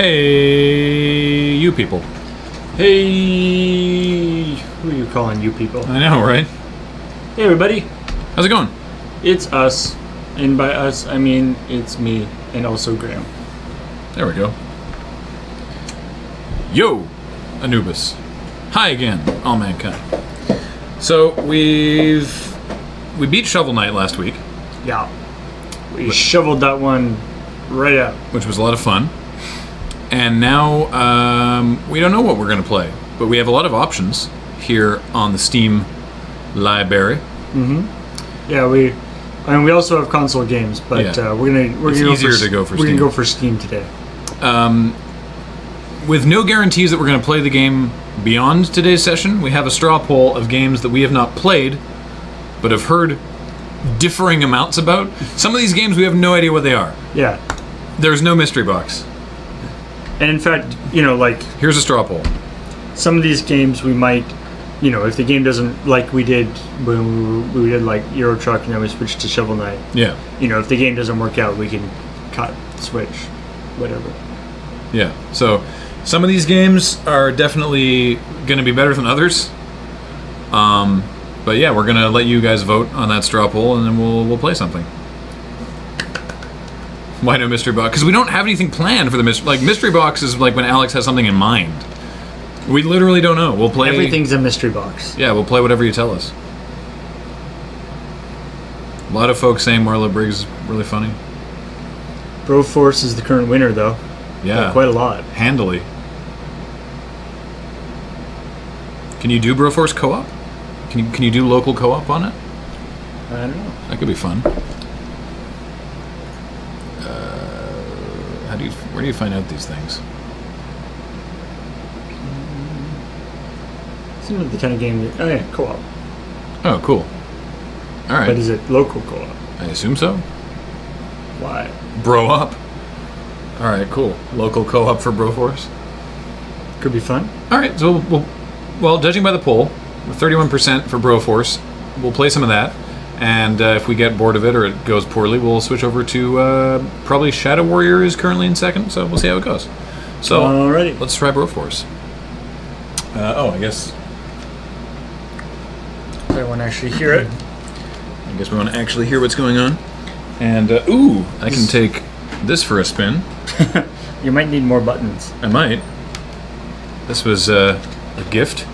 Hey, you people. Hey, who are you calling you people? I know, right? Hey everybody, How's it going? it's us. And by us, I mean it's me and also Graham. There we go. Yo, Anubis. Hi again, all mankind. So we've we beat Shovel Knight last week, Yeah. We shoveled that one right out. which was a lot of fun. And now um, we don't know what we're going to play, but we have a lot of options here on the Steam library. Yeah, we I mean, we also have console games, but Yeah. uh, we're gonna we're It's gonna easier go for, to go for we're Steam. gonna go for Steam today. With no guarantees that we're going to play the game beyond today's session, we have a straw poll of games that we have not played, but have heard differing amounts about. Some of these games we have no idea what they are. Yeah, There's no mystery box. And in fact, you know, like Here's a straw poll. some of these games we might, you know, if the game doesn't like we did when we, we did like Euro Truck and then we switched to Shovel Knight. Yeah, You know, if the game doesn't work out, we can cut, switch, whatever. yeah. So some of these games are definitely going to be better than others. Um, but yeah, we're gonna let you guys vote on that straw poll, and then we'll we'll play something. Why no mystery box? Because we don't have anything planned for the mystery. Like mystery box is like when Alex has something in mind. We literally don't know. We'll play Everything's a mystery box. Yeah, we'll play whatever you tell us. A lot of folks saying Marlow Briggs is really funny. Broforce is the current winner, though. Yeah, Quite a lot. handily. Can you do Broforce co-op? Can you can you do local co-op on it? I don't know. That could be fun. Uh, how do you where do you find out these things? Seems like the kind of game that. Oh, yeah, co op. Oh, cool. All right, But is it local co op? I assume so. Why? Bro up. All right, cool. Local co-op for Broforce. Could be fun. All right, so we'll, we'll well, judging by the poll, 31% for Broforce. We'll play some of that, and uh, if we get bored of it or it goes poorly, we'll switch over to uh, probably Shadow Warrior is currently in second. So we'll see how it goes. So Alrighty. let's try Broforce. Uh, oh, I guess I want to actually hear it. I guess we want to actually hear what's going on. And uh, ooh, I can take this for a spin. You might need more buttons. I might. This was uh, a gift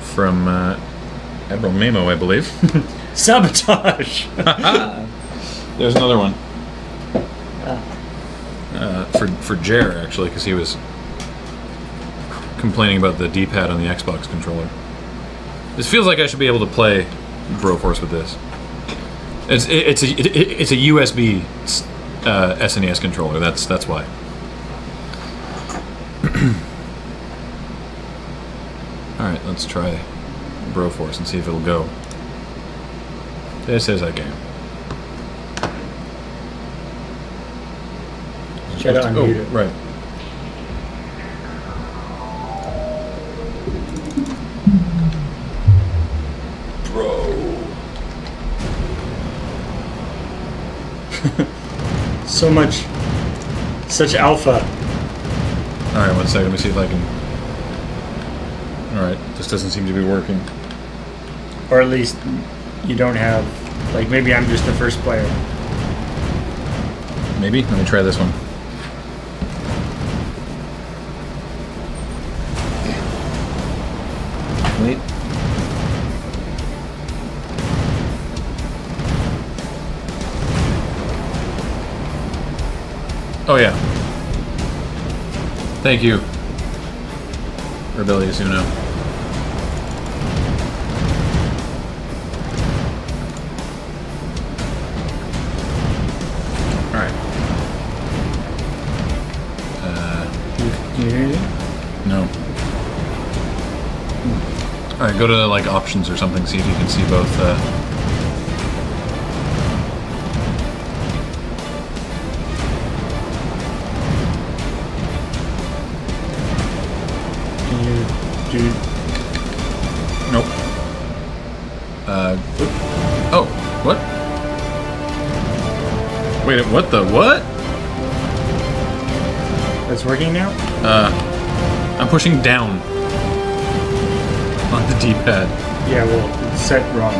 from uh, Admiral Mamo, I believe. Sabotage! There's another one. Uh, for for Jer actually, because he was complaining about the D-pad on the Xbox controller. This feels like I should be able to play Broforce with this. It's it, it's a it, it's a USB uh, SNES controller. That's that's why. All right, let's try Broforce and see if it'll go. This is a game. Try to Oh, it. right. Bro. So much. Such alpha. All right, one second. Let me see if I can. All right, this doesn't seem to be working. Or at least you don't have. Like, maybe I'm just the first player. Maybe. Let me try this one. Wait. Oh yeah. Thank you. Rebellious Uno. All right, go to like options or something. See if you can see both. Uh... Can you do. Nope. Uh. Oh, what? Wait, what the what? It's working now? Uh, I'm pushing down D-pad. Yeah, well, it's set wrong.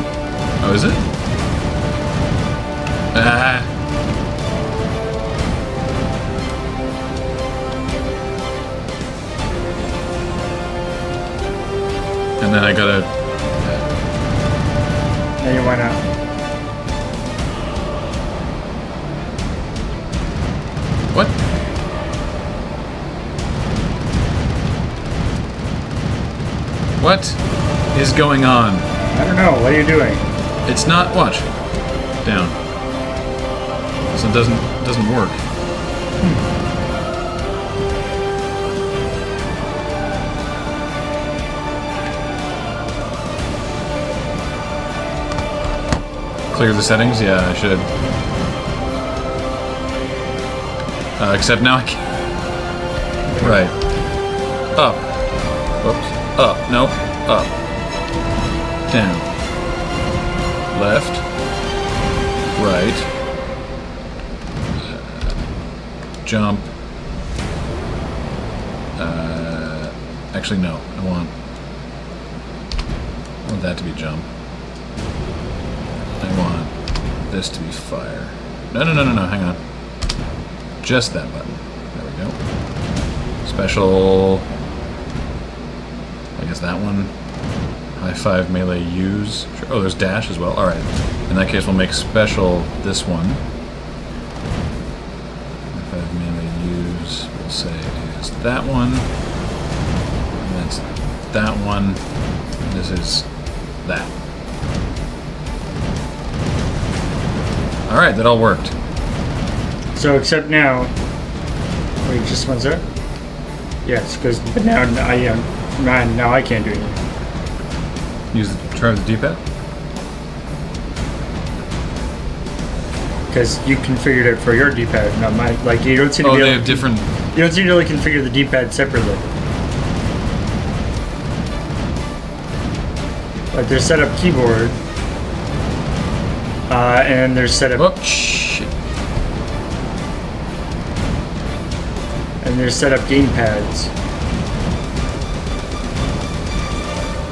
Oh, is it? Ah. And then I gotta. Now you went out. What? What is going on? I don't know. What are you doing? It's not. Watch. Down. So it doesn't doesn't work. Clear the settings? Yeah, I should. Uh, except now I can't. Right. Up. Whoops. Up. No. Up. Down. Left. Right. Uh, jump. Uh, actually, no. I want. I want that to be jump. I want this to be fire. No, no, no, no, no. Hang on. Just that button. There we go. Special. I guess that one. High five melee use. Oh, there's dash as well. All right. In that case, we'll make special this one. High five melee use. We'll say is that one. And that's that one. And this is that. All right, that all worked. So, except now. Wait, just one sec. Yes, because now I man, now I can't do anything. Use the, try the D-pad. Because you configured it for your D-pad, not mine. Like you don't seem to Oh, be they able. have different. You don't seem to really configure the D-pad separately. Like there's set up keyboard, uh, and there's set up Oh shit! and there's set up game pads.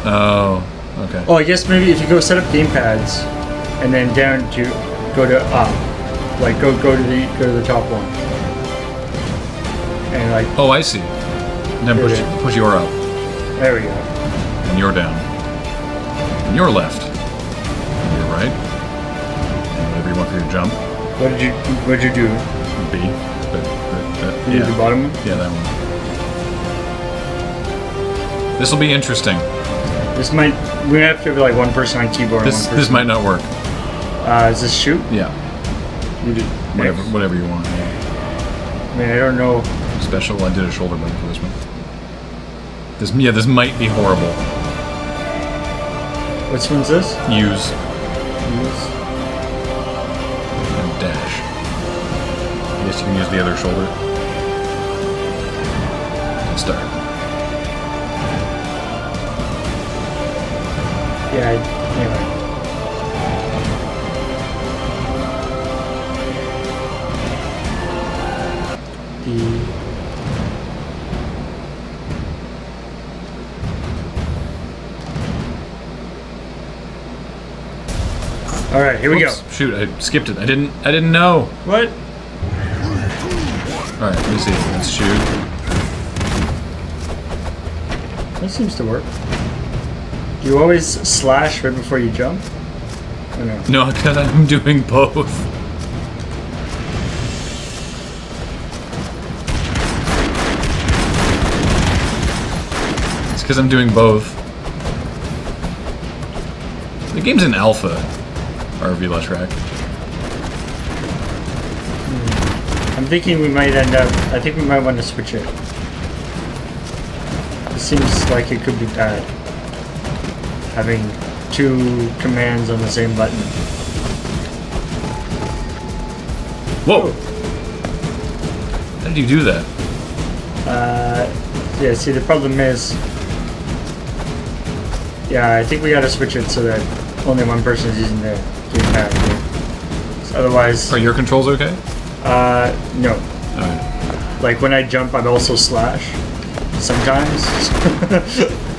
Oh, okay. Oh, I guess maybe if you go set up game pads, and then down to go to up, like go go to the go to the top one, and like Oh, I see. And then push, Yeah. push your up, there we go. and you're down, and you're left, and you're right, and whatever you want for your jump, What did you what did you do? B. But, but, but, did the bottom one. yeah, that one. This will be interesting. This might we have to have like one person on keyboard. This this might not work. Uh, is this shoot? Yeah, You did whatever next. whatever you want. yeah. I mean, I don't know. Special. I did a shoulder blade for this one. This yeah, this might be horrible. Which one's this? Use Use. and dash. I guess you can use the other shoulder. And start. Yeah. I- Anyway. The. All right, here we go. Shoot, I skipped it. I didn't. I didn't know. What? All right, let me see. Let's shoot. That seems to work. Do you always slash right before you jump? Know. No, because I'm doing both. It's because I'm doing both. The game's in alpha. RV Lush Rack. Hmm. I'm thinking we might end up. I think we might want to switch it. It seems like it could be bad. Having two commands on the same button. Whoa! How did you do that? Uh, yeah, see, the problem is. Yeah, I think we gotta switch it so that only one person is using the gamepad. here. So otherwise, Are your controls okay? uh, no. Alright. Like when I jump, I'm also slash. Sometimes.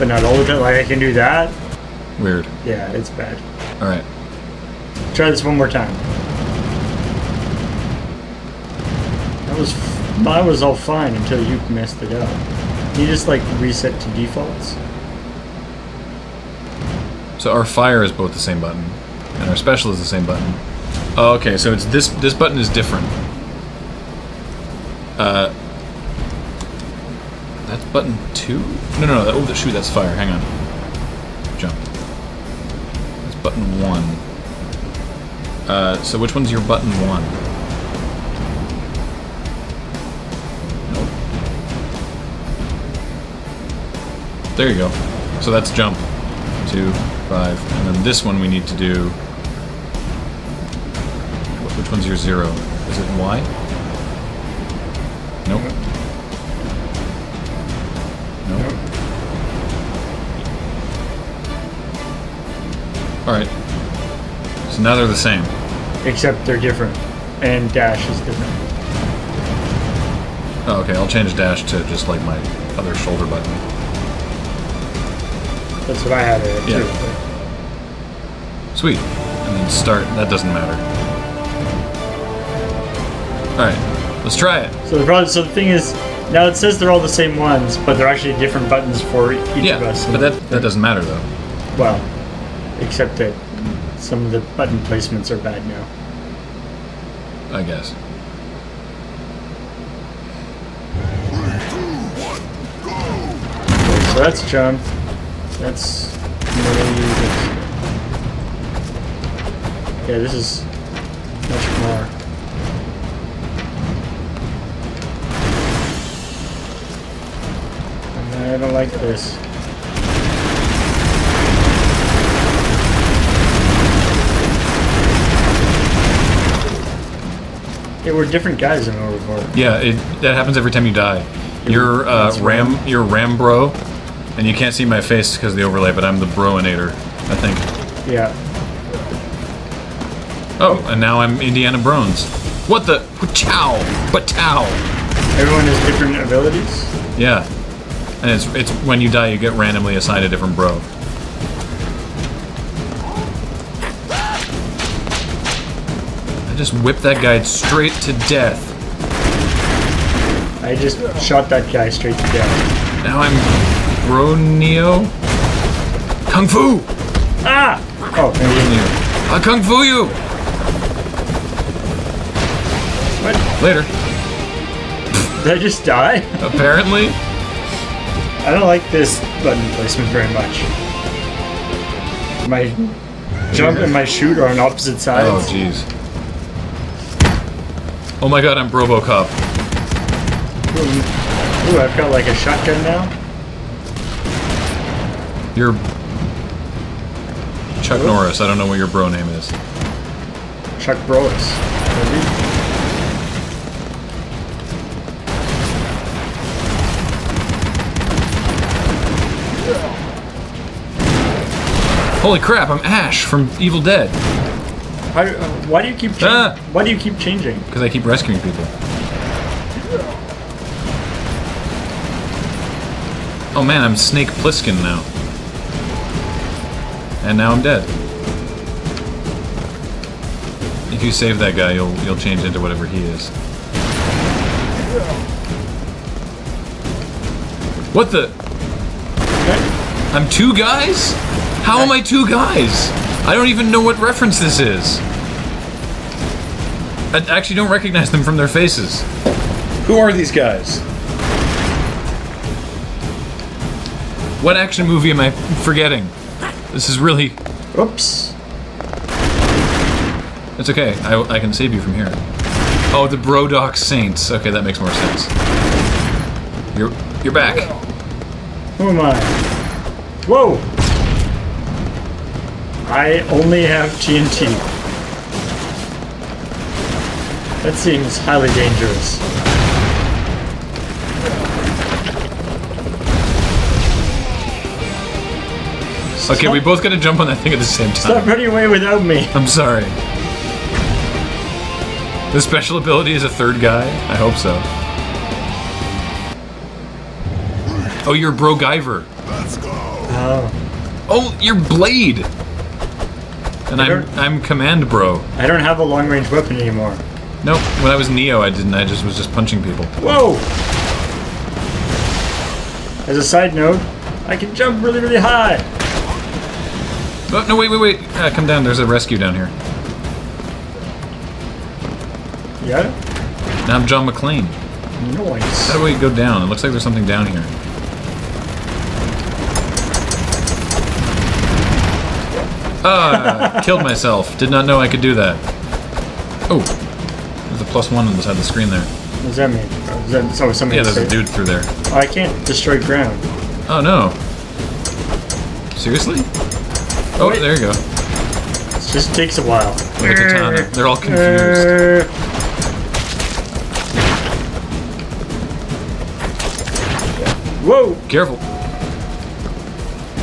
but not all the time. Like I can do that. Weird. Yeah, it's bad. All right. Try this one more time. That was that was all fine until you messed it up. You just like reset to defaults. So our fire is both the same button, and our special is the same button. Oh, okay, so it's this this button is different. Uh, that's button two. No, no, no. Oh, shoot, that's fire. Hang on. Jump. That's button one. Uh, so which one's your button one? Nope. There you go. So that's jump. Two, five, and then this one we need to do. Which one's your zero? Is it Y? Nope. Nope. Alright. So now they're the same. Except they're different. And dash is different. Oh, okay, I'll change dash to just like my other shoulder button. That's what I had it Yeah. too. Sweet. And then start. That doesn't matter. Alright, let's try it. So the problem, so the thing is, now it says they're all the same ones, but they're actually different buttons for each Yeah, of us. but that, that doesn't matter though. well, except that some of the button placements are bad now. I guess. Okay, so that's melee. that's- Yeah, this is much more. I don't like this. Yeah, we're different guys in Overboard. Yeah, it, that happens every time you die. You're uh, Ram, Ram. you're Rambro, and you can't see my face because of the overlay, but I'm the Brominator, I think. Yeah. Oh, and now I'm Indiana Brones. What the? Chow! But chow! Everyone has different abilities. Yeah. And it's it's when you die, you get randomly assigned a different bro. Just whipped that guy straight to death. I just shot that guy straight to death. Now I'm Bro Neo. Kung Fu! Ah! Oh, Bro maybe. Neo. I Kung Fu you! What? Later. Did I just die? Apparently. I don't like this button placement very much. My jump and my shoot are on opposite sides. Oh, jeez. Oh my god, I'm Brobocop. Ooh, I've got like a shotgun now. You're Chuck Norris. I don't know what your bro name is. Chuck. Maybe. Holy crap, I'm Ash from Evil Dead. How, uh, why do you keep changing? Ah. Why do you keep changing? Because I keep rescuing people. Oh man, I'm Snake Plissken now. And now I'm dead. If you save that guy, you'll you'll change into whatever he is. What the? I'm two guys? How am I two guys? I don't even know what reference this is. I actually don't recognize them from their faces. Who are these guys? What action movie am I forgetting? This is really. Oops. It's okay. I, I can save you from here. Oh, the Brodock Saints. Okay, that makes more sense. You're you're back. Who am I? Whoa! I only have TNT. That seems highly dangerous. Stop. Okay, we both gotta jump on that thing at the same time. Stop running away without me. I'm sorry. The special ability is a third guy? I hope so. Oh, you're Bro Giver. Let's go. Oh. Oh, your blade! And I I'm I'm Command Bro. I don't have a long range weapon anymore. Nope. When I was Neo, I didn't. I just was just punching people. Whoa! As a side note, I can jump really, really high. Oh no! Wait, wait, wait! Uh, come down. There's a rescue down here. Yeah? Now I'm John McClane. Nice. How do we go down? It looks like there's something down here. Ah, killed myself. Did not know I could do that. Oh, there's a plus one on the side of the screen there. What does that mean? Is that, so somebody Yeah, there's a dude through there. Oh, I can't destroy ground. Oh no. Seriously? Oh, Wait. there you go. It just takes a while. Like a katana. They're all confused. Uh, Whoa! Careful.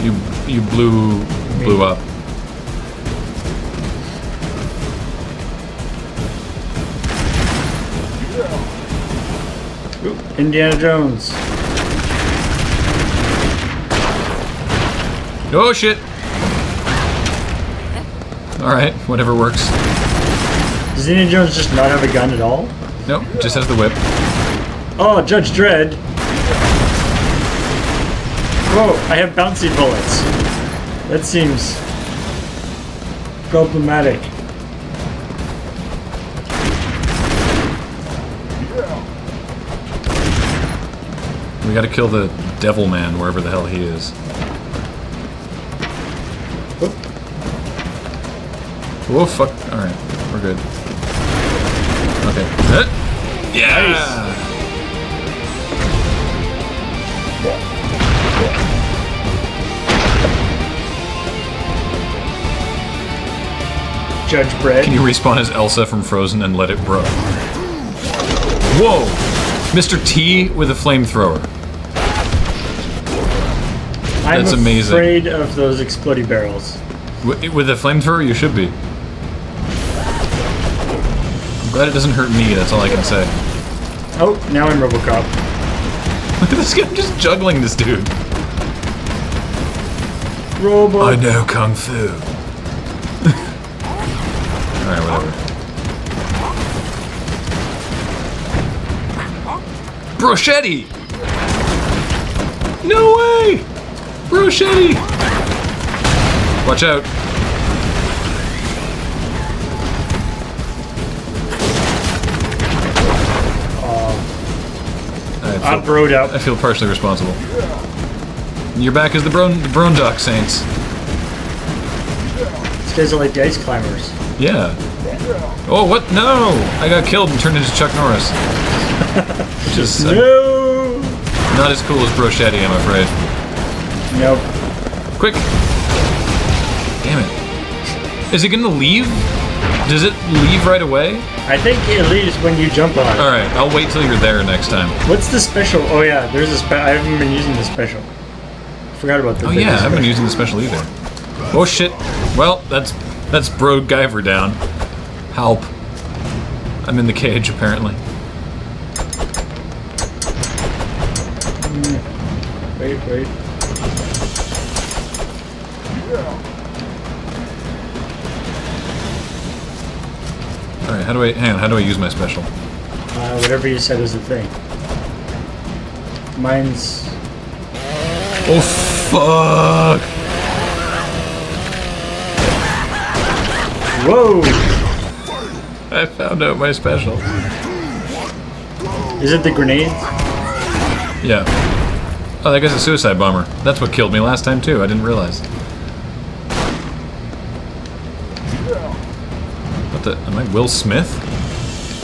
You you blew blew up. Indiana Jones. Oh shit. All right, whatever works. Does Indiana Jones just not have a gun at all? Nope, just has the whip. Oh, Judge Dredd. Whoa, I have bouncy bullets. That seems problematic. Gotta kill the devil man wherever the hell he is. Whoa, oh, fuck. Alright, we're good. Okay. Huh? Yeah! Judge Dredd. Can you respawn as Elsa from Frozen and let it bro? Whoa! Mr. T with a flamethrower. I'm That's amazing. afraid of those exploding barrels. Wi- With a flamethrower, you should be. I'm glad it doesn't hurt me, that's all I can say. Oh, now I'm Robocop. Look at this guy I'm just juggling this dude. Robo. I know Kung Fu. Alright, whatever. Brochetti! No way! Brochetti! Watch out. I I'm feel, broed out. I feel partially responsible. You're back as the Bron, the Brone Duck Saints. These guys are like the ice climbers. Yeah. Oh, what? No! I got killed and turned into Chuck Norris. Which is uh, No! not as cool as Brochetti, I'm afraid. Nope. Quick! Damn it. Is it gonna leave? Does it leave right away? I think it leaves when you jump on it. Alright, I'll wait till you're there next time. What's the special? Oh yeah, there's a spe- I haven't been using the special. Forgot about the Oh yeah, I haven't been using the special either. Oh shit. Well, that's that's Bro Guyver down. Help. I'm in the cage apparently. Hmm. Wait, wait. How do I hang on, how do I use my special? Uh, whatever you said is the thing. Mine's. Oh fuck! Whoa! I found out my special. Is it the grenade? Yeah. Oh, that guy's a suicide bomber. That's what killed me last time too. I didn't realize. Am I Will Smith?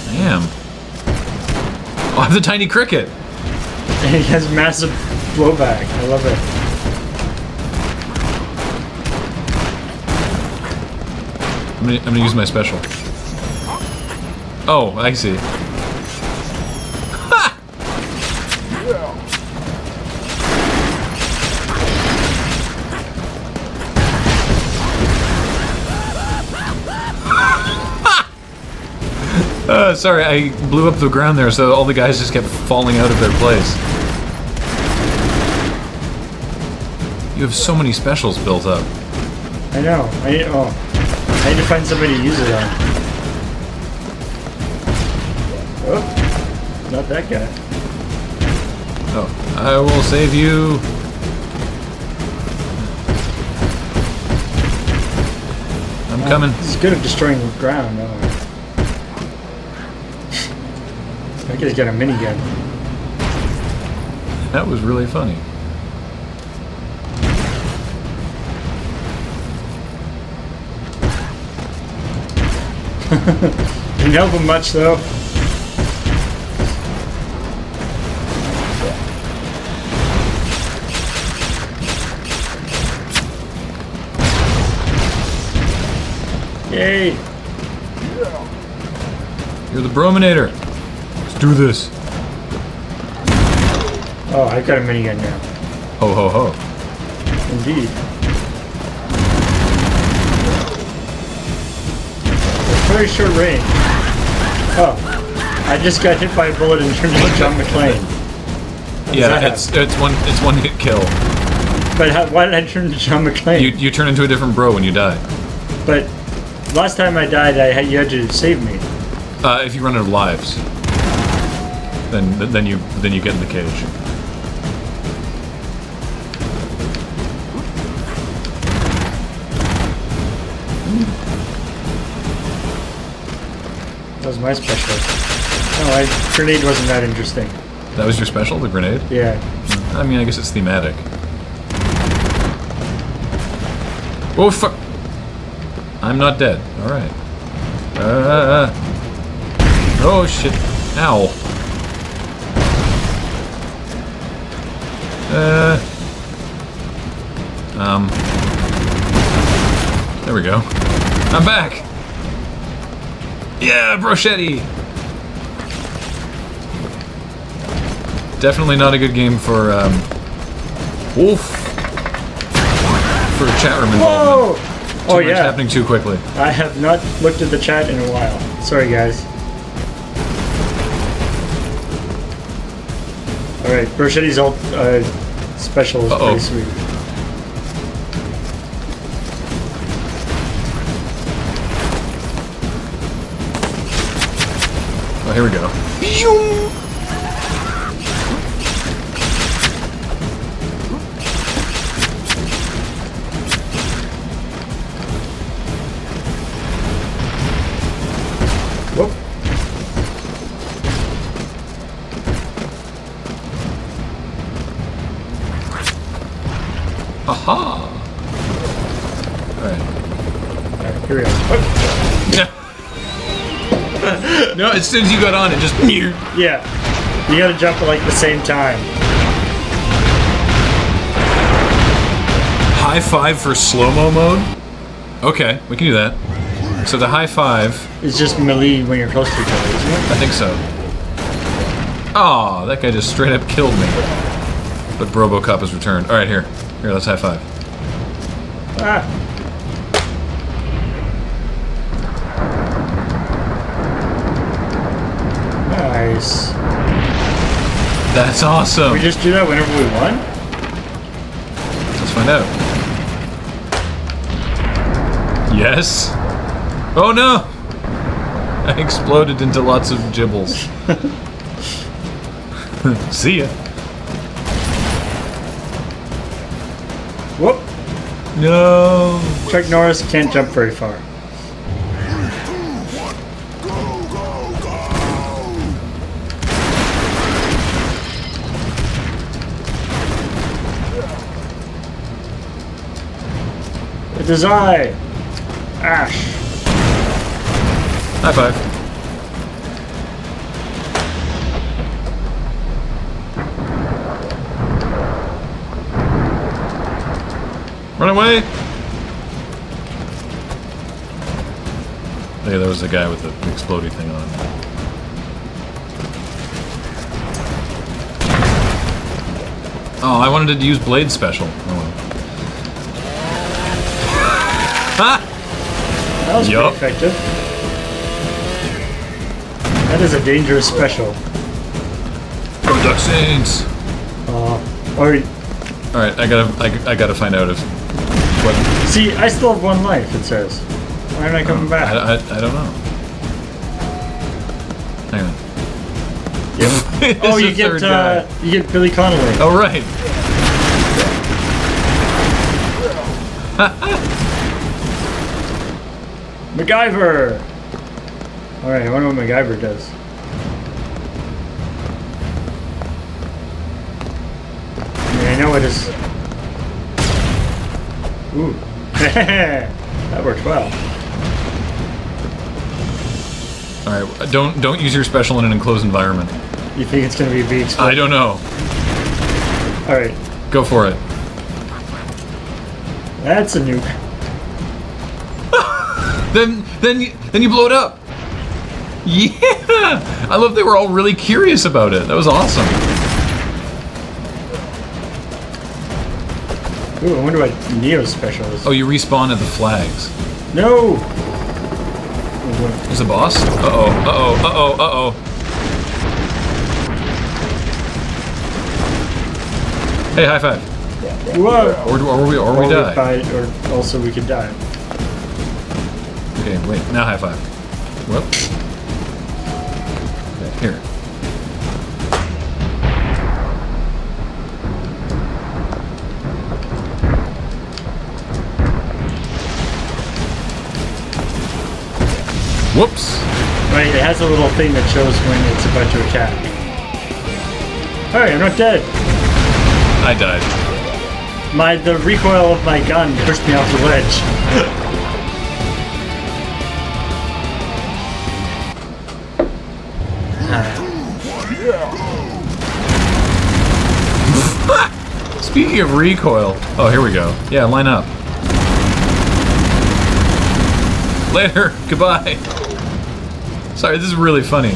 I am. Oh, I have the tiny cricket. And he has massive blowback. I love it. I'm gonna, I'm gonna use my special. Oh, I see. Uh, sorry, I blew up the ground there, so all the guys just kept falling out of their place. You have so many specials built up. I know. I need, oh, I need to find somebody to use it on. Oh, not that guy. Oh, I will save you. I'm coming. It's good at destroying the ground. Oh. That guy's got a minigun. That was really funny. Didn't help him much though. Yay! You're the Brominator. Do this. Oh, I've got a minigun now. Ho ho ho. Indeed. It's very short range. Oh, I just got hit by a bullet and turned into John McClane. Yeah, it's it's one it's one hit kill. But how, why did I turn into John McClane? You you turn into a different bro when you die. But last time I died, I had, you had to save me. Uh, if you run out of lives, then then you then you get in the cage. That was my special. Oh, I, grenade wasn't that interesting. That was your special, the grenade. Yeah. I mean, I guess it's thematic. Oh fuck! I'm not dead. All right. Uh. Oh shit! Ow. Uh. Um. There we go. I'm back. Yeah, brochetti. Definitely not a good game for um. Oof. For chat room involvement. Whoa! Too Oh much yeah. happening too quickly. I have not looked at the chat in a while. Sorry, guys. Alright, Brochetti's ult uh, special is Uh-oh. pretty sweet. Oh, here we go. Soon as you got on, it just. Yeah. You gotta jump at like the same time. High five for slow mo mode? Okay, we can do that. So the high five, It's just melee when you're close to each other, isn't it? I think so. Oh, that guy just straight up killed me. But Robocop has returned. Alright, here. Here, let's high five. Ah. Nice. That's awesome! We just do that whenever we won? Let's find out. Yes? Oh no! I exploded into lots of gibbles. See ya. Whoop. No! Chuck Norris can't jump very far. It is I, Ash. High five. Run away! Hey, there was a guy with the exploding thing on. Oh, I wanted to use Blade Special. Ha! That was Yup. pretty effective. That is a dangerous special. Saints! Uh, or All right, I gotta I, I gotta find out if what See, I still have one life, it says. Why am I coming back? I, I, I don't know. Hang on. Yep. Oh, you get uh, you get Billy Connolly. Oh right. MacGyver! Alright, I wonder what MacGyver does. I mean, I know it is. Ooh. that worked well. All right, don't don't use your special in an enclosed environment. You think it's gonna be beach? I don't know. Alright, Go for it. that's a nuke. Then then you then you blow it up. Yeah, I love they were all really curious about it. That was awesome. Ooh, I wonder what Neo's special is. Oh, you respawn at the flags. No! There's a boss. Uh oh. Uh oh. Uh oh. Uh oh. Hey, high five. Yeah. Whoa! Or, or we or we die. fight, or also we could die. Okay, wait. Now high five. Whoop. Okay, here. Whoops. Right, it has a little thing that shows when it's about to attack. Hey, I'm not dead. I died. My the recoil of my gun pushed me off the ledge. Speaking of recoil. Oh, here we go. Yeah, line up. Later. Goodbye. Sorry, this is really funny.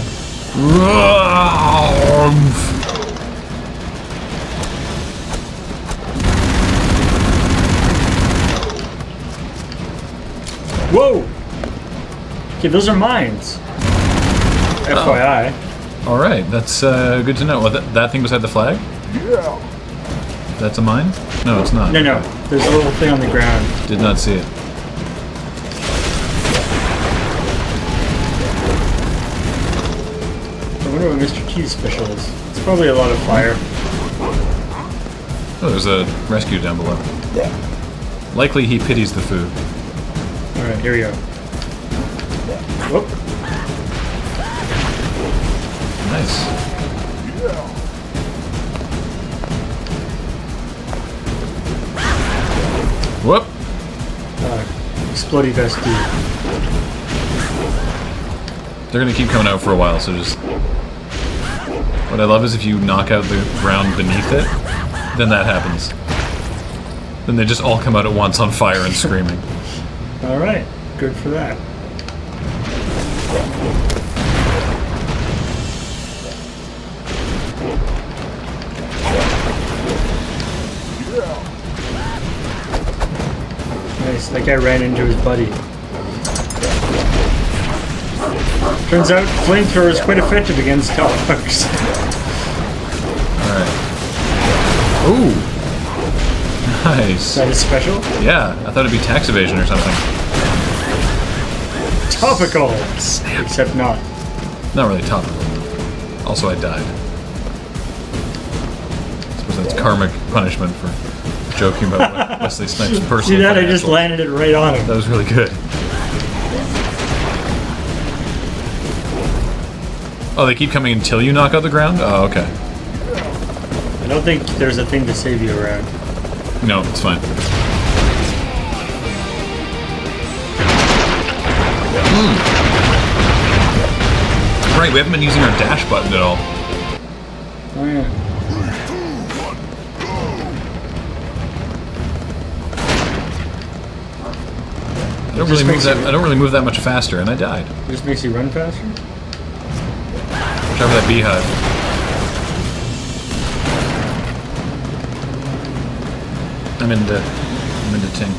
Whoa! Okay, those are mines. FYI. All right, that's uh, good to know. Well, that, that thing beside the flag? Yeah. That's a mine? No, it's not. No, no. There's a little thing on the ground. Did not see it. I wonder what Mr. T's special is. It's probably a lot of fire. Oh, there's a rescue down below. Yeah. Likely he pities the food. Alright, here we go. Whoop. Nice. Explodey Vest D. They're gonna keep coming out for a while, so just. What I love is if you knock out the ground beneath it, then that happens. Then they just all come out at once on fire and screaming. Alright, good for that. Guy ran into his buddy. Turns out flamethrower is quite effective against dogs. Alright. Ooh! Nice. Is that a special? Yeah, I thought it'd be tax evasion or something. Topical! Except not. Not really topical. Also, I died. I suppose that's karmic punishment for joking about Wesley Snipes' personal See that? I just landed it right on him. That was really good. Oh, they keep coming until you knock out the ground? Oh, okay. I don't think there's a thing to save you around. No, it's fine. Hmm. Right, we haven't been using our dash button at all. Oh yeah. I don't really move that. I don't really move that much faster, and I died. It just makes you run faster? Watch out for that beehive. I'm into. I'm into ting.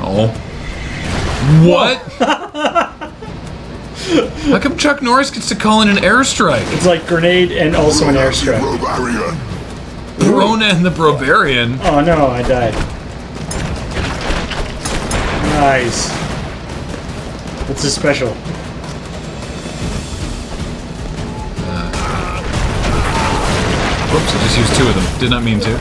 Oh. What? How come Chuck Norris gets to call in an airstrike? It's like grenade and also an airstrike. Varian. Rona and the Brobarian. Oh no, I died. Nice. What's this special? Uh, Whoops, I just used two of them. Did not mean to.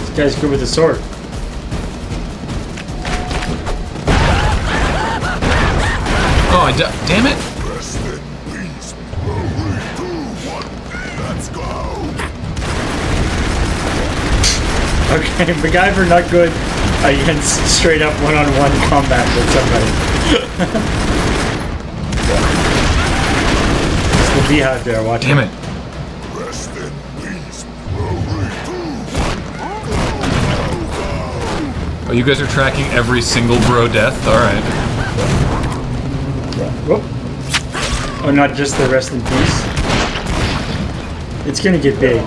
This guy's good with the sword. Oh, I di- damn it! Okay, MacGyver not good against straight up one-on-one combat with somebody. it's the beehive there, watch Damn it! Rested beast. Three, two, Oh, you guys are tracking every single bro death? Alright. Whoop. Oh, not just the rest in peace. It's gonna get big.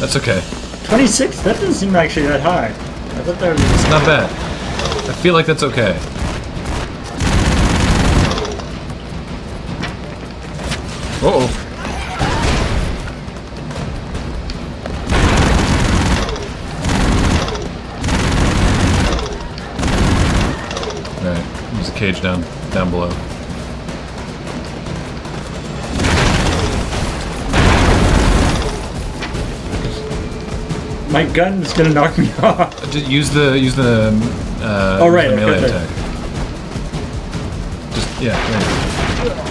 That's okay. 26? That doesn't seem actually that high. I thought that was... Not bad. I feel like that's okay. Uh oh. Alright, there's a cage down down below. My gun is gonna knock me off. Just use the use the uh, Oh, right, the melee that. attack. Just yeah. there you go.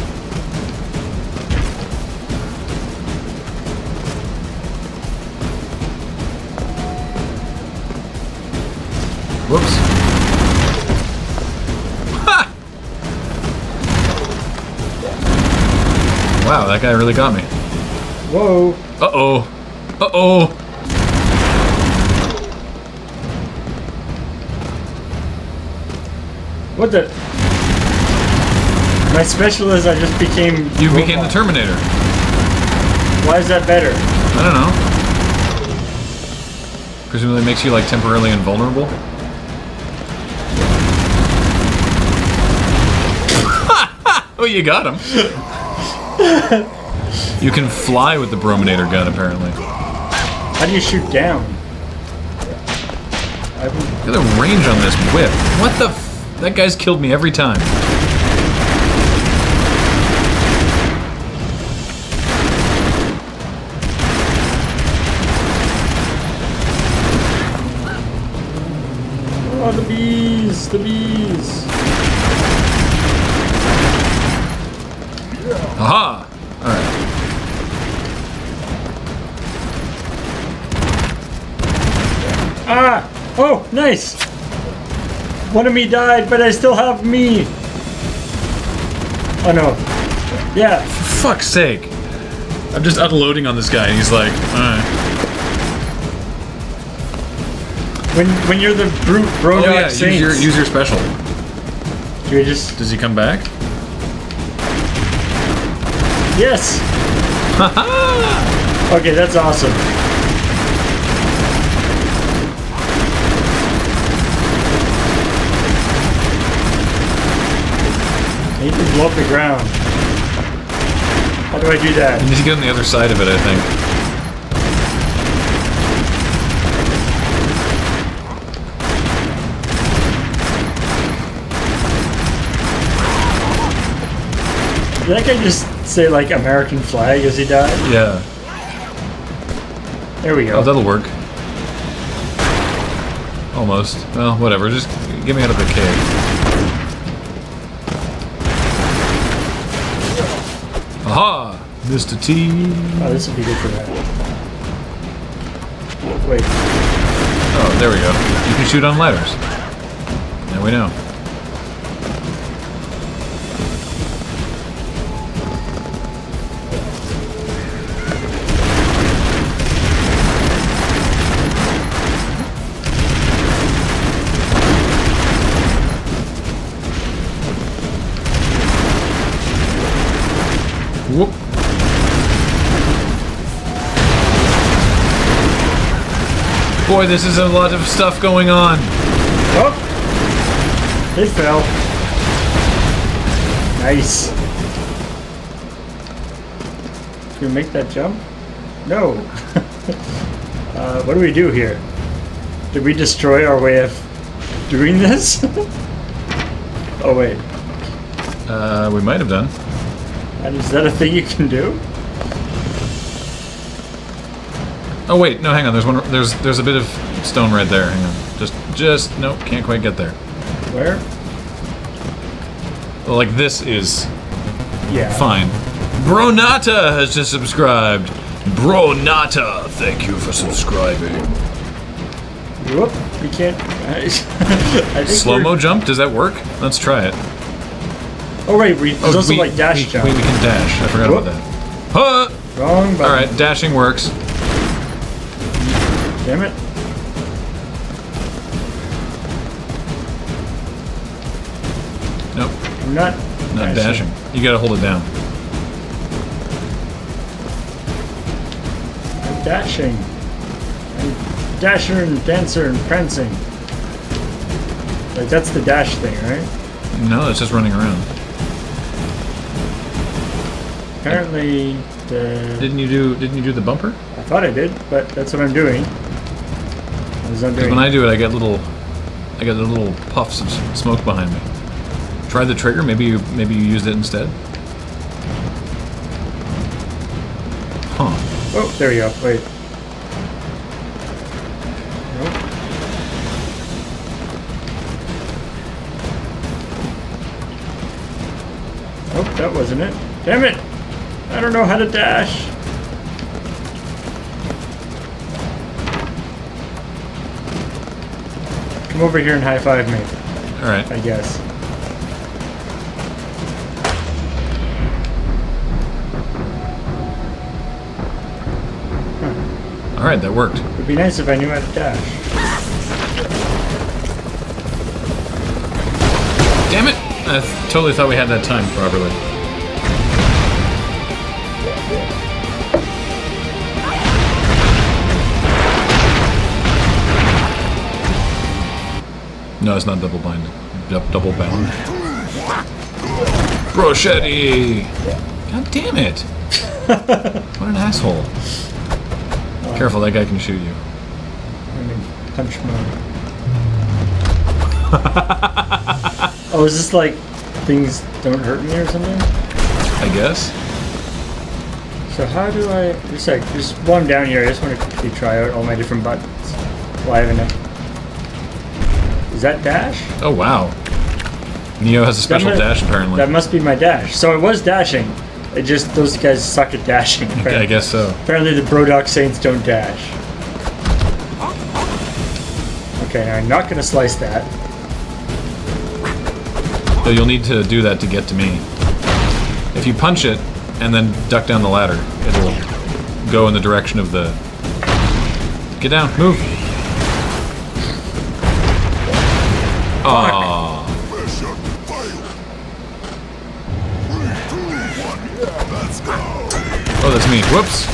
Whoops. Ha! Wow, that guy really got me. Whoa. Uh oh. Uh oh. What the... My special is I just became... You became the. Terminator. Why is that better? I don't know. Presumably makes you like temporarily invulnerable. oh, you got him. you can fly with the Brominator gun, apparently. How do you shoot down? Look at the range on this whip. What the? That guy's killed me every time. One of me died, but I still have me! Oh no. Yeah, For fuck's sake! I'm just unloading on this guy, and he's like, all right. when when you're the brute bro Oh yeah, use your use your special. you just Does he come back? yes. Haha! Okay, that's awesome. Blow up the ground. How do I do that? You need to get on the other side of it, I think. Did that guy just say like American flag as he died? Yeah. There we Oh, go. that'll work. Almost. Well, whatever. Just get me out of the cave. Mr. T. Oh, this would be good for that. Wait, Oh, there we go. You can shoot on ladders. Now we know. Boy, this is a lot of stuff going on. oh, It fell. Nice. Can we make that jump? No. uh, what do we do here? Did we destroy our way of doing this? oh wait, Uh, we might have done. And is that a thing you can do? Oh wait, no, hang on. There's one. There's there's a bit of stone right there. Hang on. Just just no, can't quite get there. Where? Well, like this is Yeah. fine. Bronata has just subscribed. Bronata, thank you for subscribing. Whoop! We can't. I think Slow mo we're- jump? Does that work? Let's try it. Oh right, we, there's oh, also we, like dash we, jump. Wait, we can dash. I forgot Whoop. about that. Huh! Wrong button. All right, dashing works. Damn it. Nope, I'm not. not dashing. You gotta hold it down. I'm dashing. I'm dasher and dancer and prancing. Like that's the dash thing, right? No, it's just running around. Apparently, the Didn't you do? Didn't you do the bumper? I thought I did, but that's what I'm doing. Because when I do it, I get little, I get little puffs of smoke behind me. Try the trigger. Maybe you maybe you used it instead. Huh. Oh, there you go. Wait. Nope. Nope, that wasn't it. Damn it! I don't know how to dash. Come over here and high five me, All right. I guess. All right, that worked. It'd be nice if I knew how to dash. Damn it! I totally thought we had that timed properly. No, it's not double bind. Double bound. Brochetti! God damn it! what an asshole. Careful, that guy can shoot you. I'm in punch mode. oh, is this like things don't hurt me or something? I guess. So how do I just like just while I'm down here, I just want to quickly try out all my different buttons. Haven't I? Is that dash? Oh wow. Neo has a special mu- dash apparently. That must be my dash. So it was dashing. It just those guys suck at dashing. I guess so. Apparently the Brodock Saints don't dash. Okay, now I'm not gonna slice that. So you'll need to do that to get to me. If you punch it and then duck down the ladder, it'll go in the direction of the. Get down, move. Aww. Mission failed. Three, two, one. Let's go. Oh, that's me. Whoops.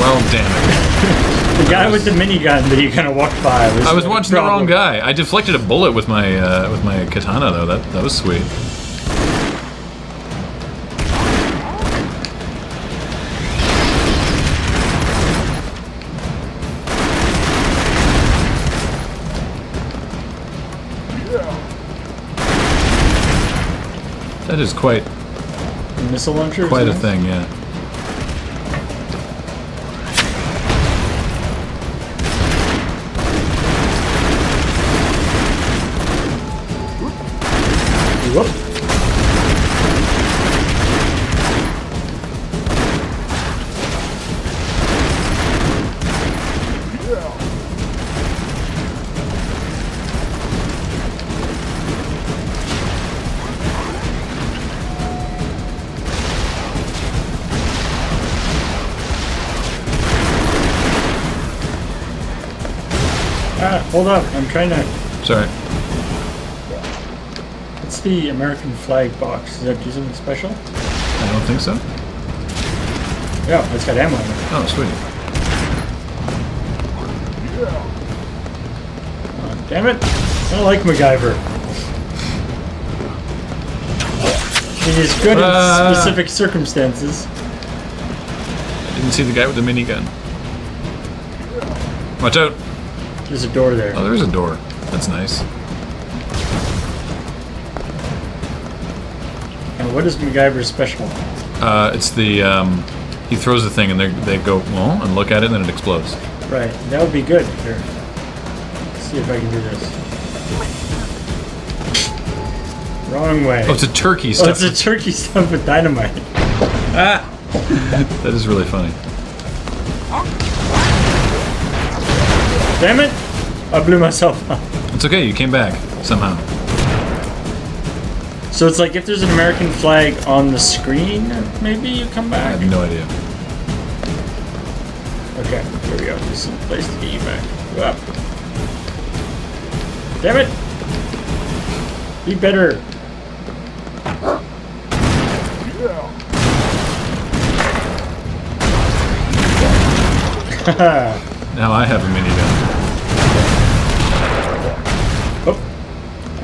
Well, damn it. The guy with the minigun that you kind of walked by. Was I was watching the wrong guy. I deflected a bullet with my uh, with my katana though. That that was sweet. That is quite Missile launcher. quite a thing, yeah. Trying to. Sorry. What's the American flag box? Does that do something special? I don't think so. Yeah, it's got ammo in it. Oh, sweet. Oh, damn it. I like MacGyver. He is good Ah. in specific circumstances. I didn't see the guy with the minigun. Watch out. There's a door there. Oh, there's a door. That's nice. And what is MacGyver's special? Uh, it's the um, he throws the thing and they they go well and look at it and then it explodes. Right, that would be good. Here. Let's see if I can do this. Wrong way. Oh, it's a turkey Oh, it's a turkey stuffed with dynamite. ah, that is really funny. Damn it! I blew myself up. It's okay. You came back somehow. So it's like if there's an American flag on the screen, maybe you come back? I have no idea. Okay, here we go. There's some place to get you back. Go up. Damn it! Be better. Now I have a minigun.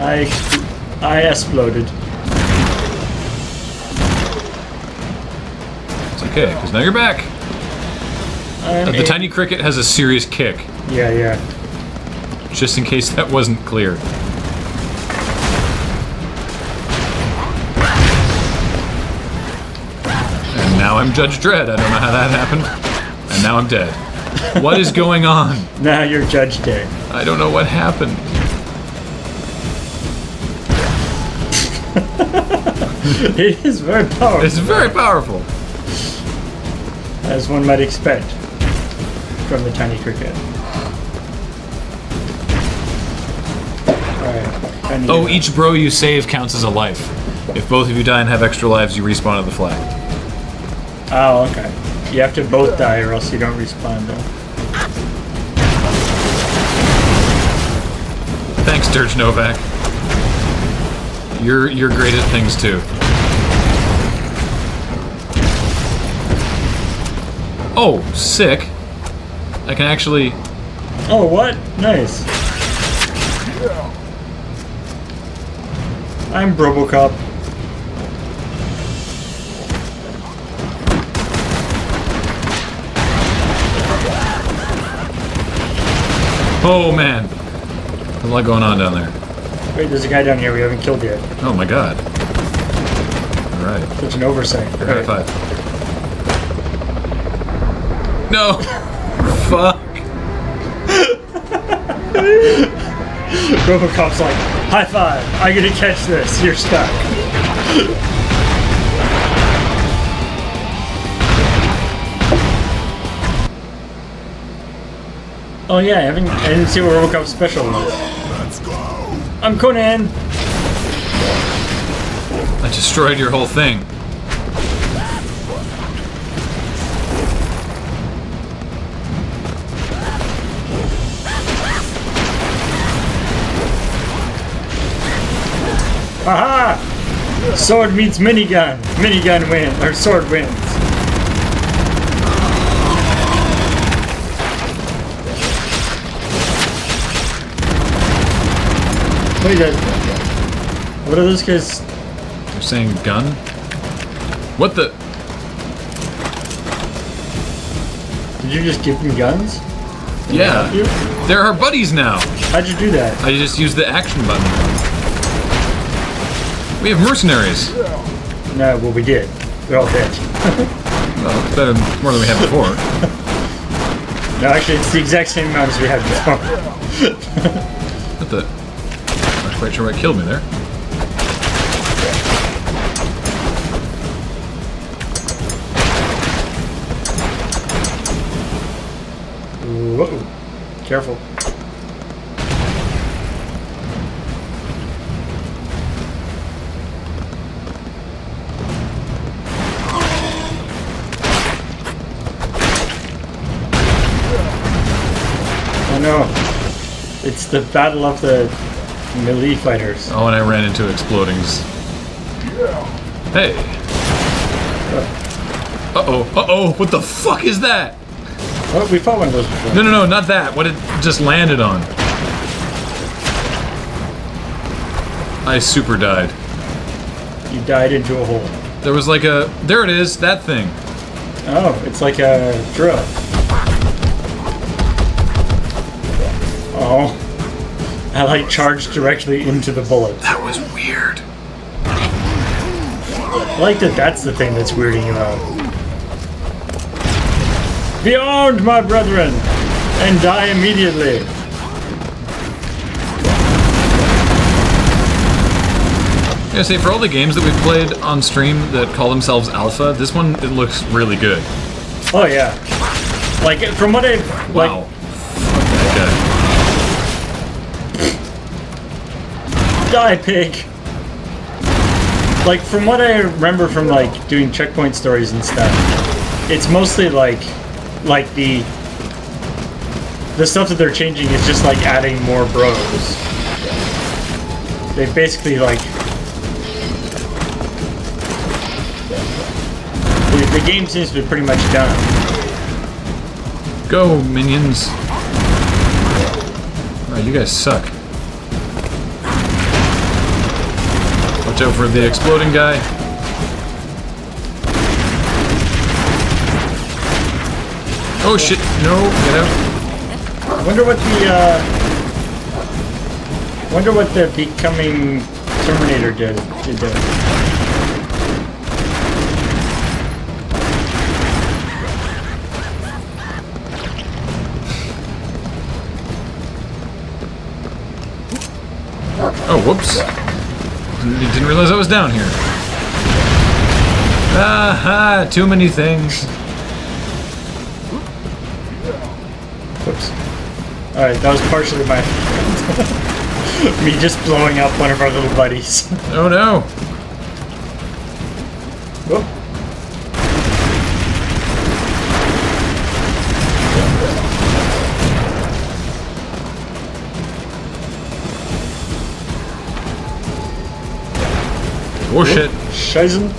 I I exploded. It's okay because now you're back. I'm the tiny cricket has a serious kick. Yeah, yeah. Just in case that wasn't clear. And now I'm Judge Dredd. I don't know how that happened. And now I'm dead. What is going on? Now you're Judge Day. I don't know what happened. It is very powerful, It's very powerful. as one might expect from the tiny cricket. Alright. Oh, each bro you save counts as a life. If both of you die and have extra lives, you respawn at the flag. Oh, okay. You have to both die or else you don't respawn though. Thanks, Dirge Novak. You're you're great at things too. Oh, sick. I can actually Oh, what? Nice. I'm Robocop. Oh man. There's a lot going on down there. Wait, there's a guy down here we haven't killed yet. Oh my god. Alright. Such an oversight. High five. No! Fuck. Robocop's like, high five, I get to catch this, you're stuck. oh yeah, I haven't I didn't see what Robocop's special was. I'm Conan! I destroyed your whole thing. Aha! Sword meets minigun. Minigun wins, or sword wins. Wait, uh, what are those guys? You're saying gun? What the? Did you just give them guns? Yeah. You? They're our buddies now. How'd you do that? I just used the action button. We have mercenaries. No, well we did. They're all dead. Well, it's better, more than we had before. no, actually, it's the exact same amount as we had before. Quite sure what killed me there. Whoa. Careful. Oh no. It's the battle of the melee fighters. Oh, and I ran into explodings. Hey. Uh oh. Uh oh. What the fuck is that? Oh, we fought one of those before. No, no, no, not that. What it just landed on. I super died. You died into a hole. There was like a. There it is, that thing. Oh, it's like a drill. I like charged directly into the bullet. That was weird. I like that that's the thing that's weirding you out. Beyond, my brethren! And die immediately! I say, for all the games that we've played on stream that call themselves alpha, this one, it looks really good. Oh yeah. Like, from what I've... Like, Wow. Die, pig! Like, from what I remember from, like, doing checkpoint stories and stuff, it's mostly, like, like the... The stuff that they're changing is just, like, adding more bros. They basically, like... The, the game seems to be pretty much done. Go, minions. Alright, you guys suck. Watch out for the exploding guy. Oh shit, no, get out. Wonder what the, uh... Wonder what the becoming Terminator did, did there. Oh, whoops. Didn't didn't realize I was down here. Aha, too many things. Whoops. Alright, that was partially my Me just blowing up one of our little buddies. Oh no. Oh shit. Scheißen.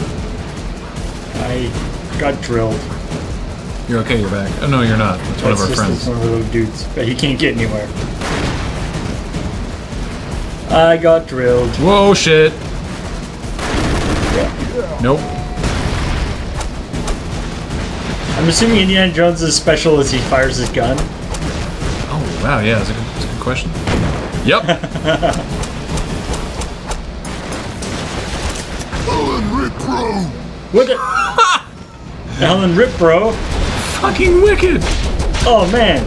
I got drilled. You're okay, you're back. Oh no, you're not. It's one of our That's friends. one of the little dudes. But he can't get anywhere. I got drilled. Whoa, shit. Nope. I'm assuming Indiana Jones' is special as he fires his gun. Oh, wow, yeah, that's a good, that's a good question. Yep. the? Ellen Ripbro. Fucking wicked. Oh man.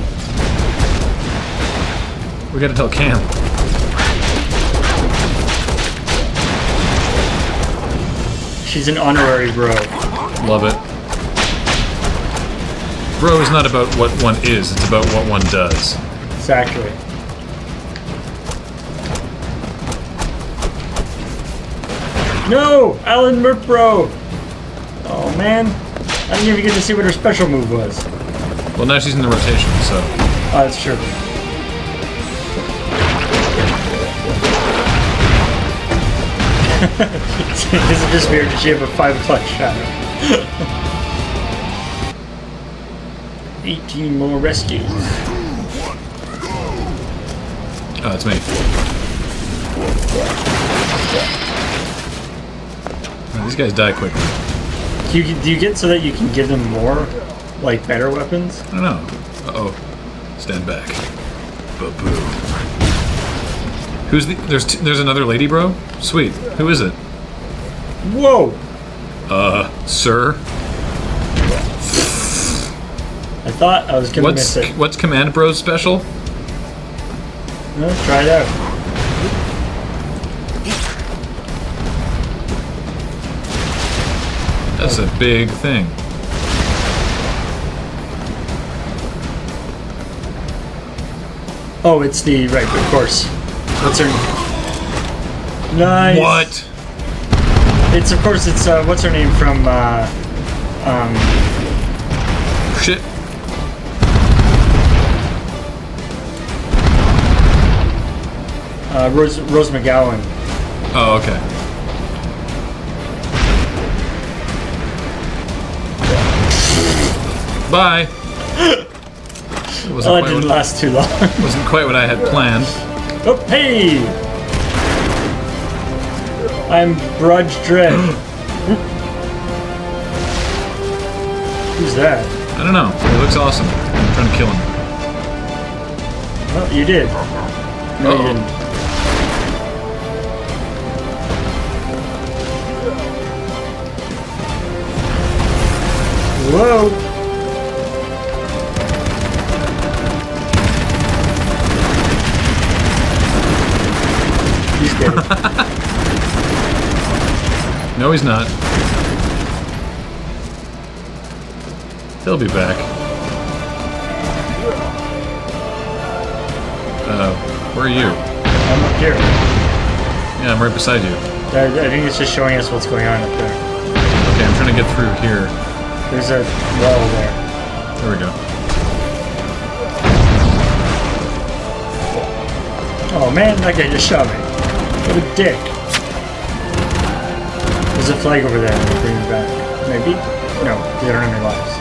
We gotta tell Cam. She's an honorary bro. Love it. Bro is not about what one is, it's about what one does. Exactly. No! Ellen Ripbro! Oh man. I didn't even get to see what her special move was. Well, now she's in the rotation, so. Oh, that's true. this Is just weird? Does she have a five o'clock shadow? 18 more rescues. Oh, it's me. Oh, these guys die quickly. Do you, do you get so that you can give them more, like, better weapons? I don't know. Uh oh. Stand back. Baboo. Who's the. There's t- there's another lady, bro? Sweet. Who is it? Whoa! Uh, sir? I thought I was gonna What's miss it. what's Command Bro's special? No, try it out. That's a big thing. Oh, it's the right, of course. What's her? Name? Nice. What? It's of course it's uh, what's her name from uh, um, Shit. uh, Rose Rose McGowan. Oh, okay. Bye. It wasn't, Oh, it quite didn't what, last too long. wasn't quite what I had planned. oh, hey! I'm Brudge Dread. Who's that? I don't know. He looks awesome. I'm trying to kill him. Oh, you did. No, Uh-oh. you didn't. Whoa! No, he's not. He'll be back. Uh, where are you? I'm up here. Yeah, I'm right beside you. I, I think it's just showing us what's going on up there. Okay, I'm trying to get through here. There's a wall there. There we go. Oh man, that guy just shot me. What a dick. There's a flag over there. We'll bring you back. Maybe? No, they don't have any lives.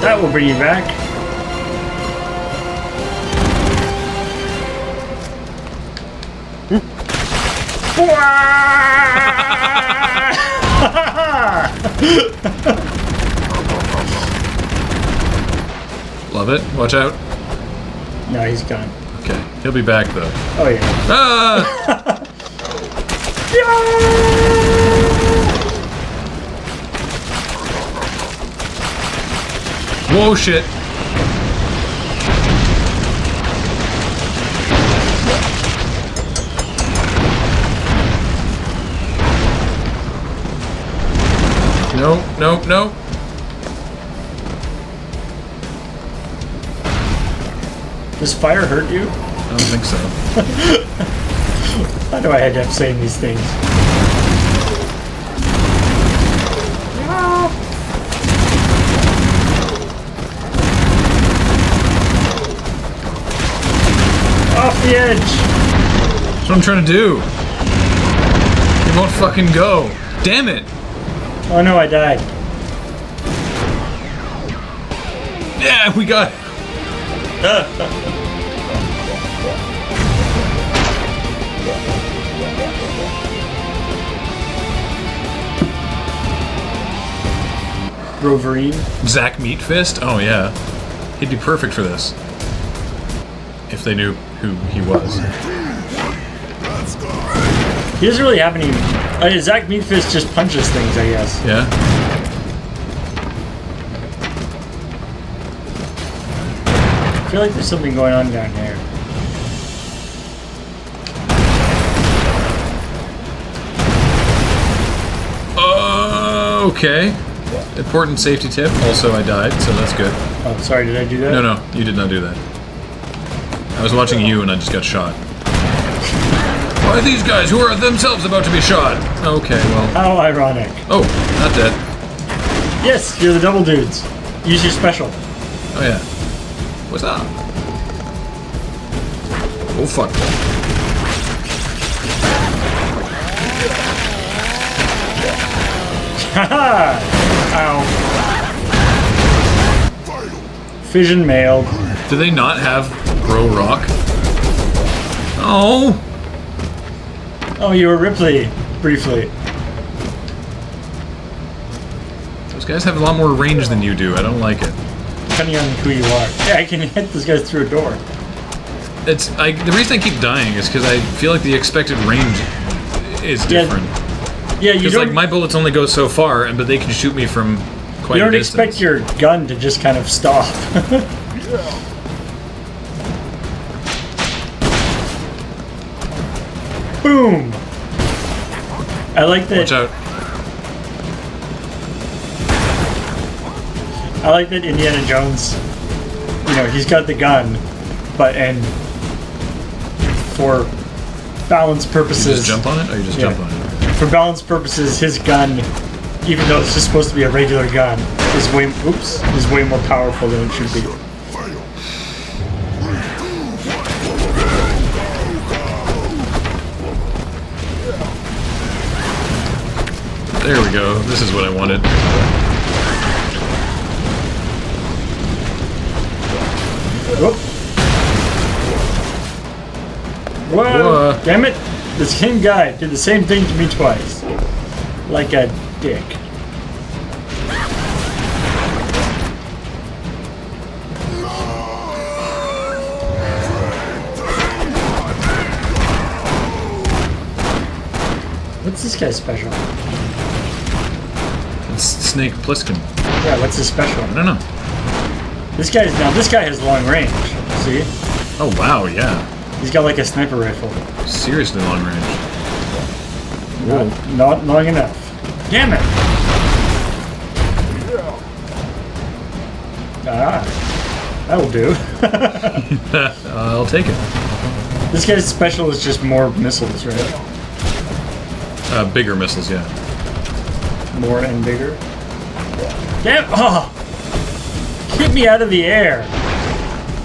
That will bring you back. Love it. Watch out. no, he's gone. He'll be back though. Oh yeah. Ah! Whoa, shit. No, no, no. Does fire hurt you? I don't think so. Why do I end up saying these things? Off the edge! That's what I'm trying to do. He won't fucking go. Damn it. Oh no, I died. Yeah, we got. Roverine. Zach Meatfist? Oh, yeah. He'd be perfect for this. If they knew who he was. He doesn't really have any. Uh, Zach Meatfist just punches things, I guess. Yeah? I feel like there's something going on down here. Uh, okay. Important safety tip. Also, I died, so that's good. Oh, sorry, did I do that? No, no, you did not do that. I was watching you and I just got shot. Why are these guys who are themselves about to be shot? Okay, well. How ironic. Oh, not dead. Yes, you're the double dudes. Use your special. Oh, yeah. What's up? Oh, fuck. Haha! Ow. Fission mailed. Do they not have Bro Rock? Oh! Oh, you were Ripley. Briefly. Those guys have a lot more range than you do. I don't like it. Depending on who you are. Yeah, I can hit this guy through a door. It's I, the reason I keep dying is because I feel like the expected range is different. Yeah, you Because like my bullets only go so far, and but they can shoot me from quite a distance. you don't distance. expect your gun to just kind of stop. Boom! I like that. Watch out! I like that Indiana Jones. You know, he's got the gun, but and for balance You purposes, just jump on it, or you just Yeah. jump on it. For balance purposes, his gun, even though it's just supposed to be a regular gun, is way oops is way more powerful than it should be. There we go. This is what I wanted. Whoop. Whoa! Whoa. Damn it! The same guy did the same thing to me twice. Like a dick. What's this guy's special? It's Snake Plissken. Yeah, what's his special? I don't know. This guy's now. This guy has long range. See, Oh wow, yeah. He's got like a sniper rifle. Seriously long range. Not, not long enough. Damn it! Ah, that'll do. I'll take it. this guy's special is just more missiles, right? Uh, bigger missiles, yeah. More and bigger. Damn! Oh! Get me out of the air!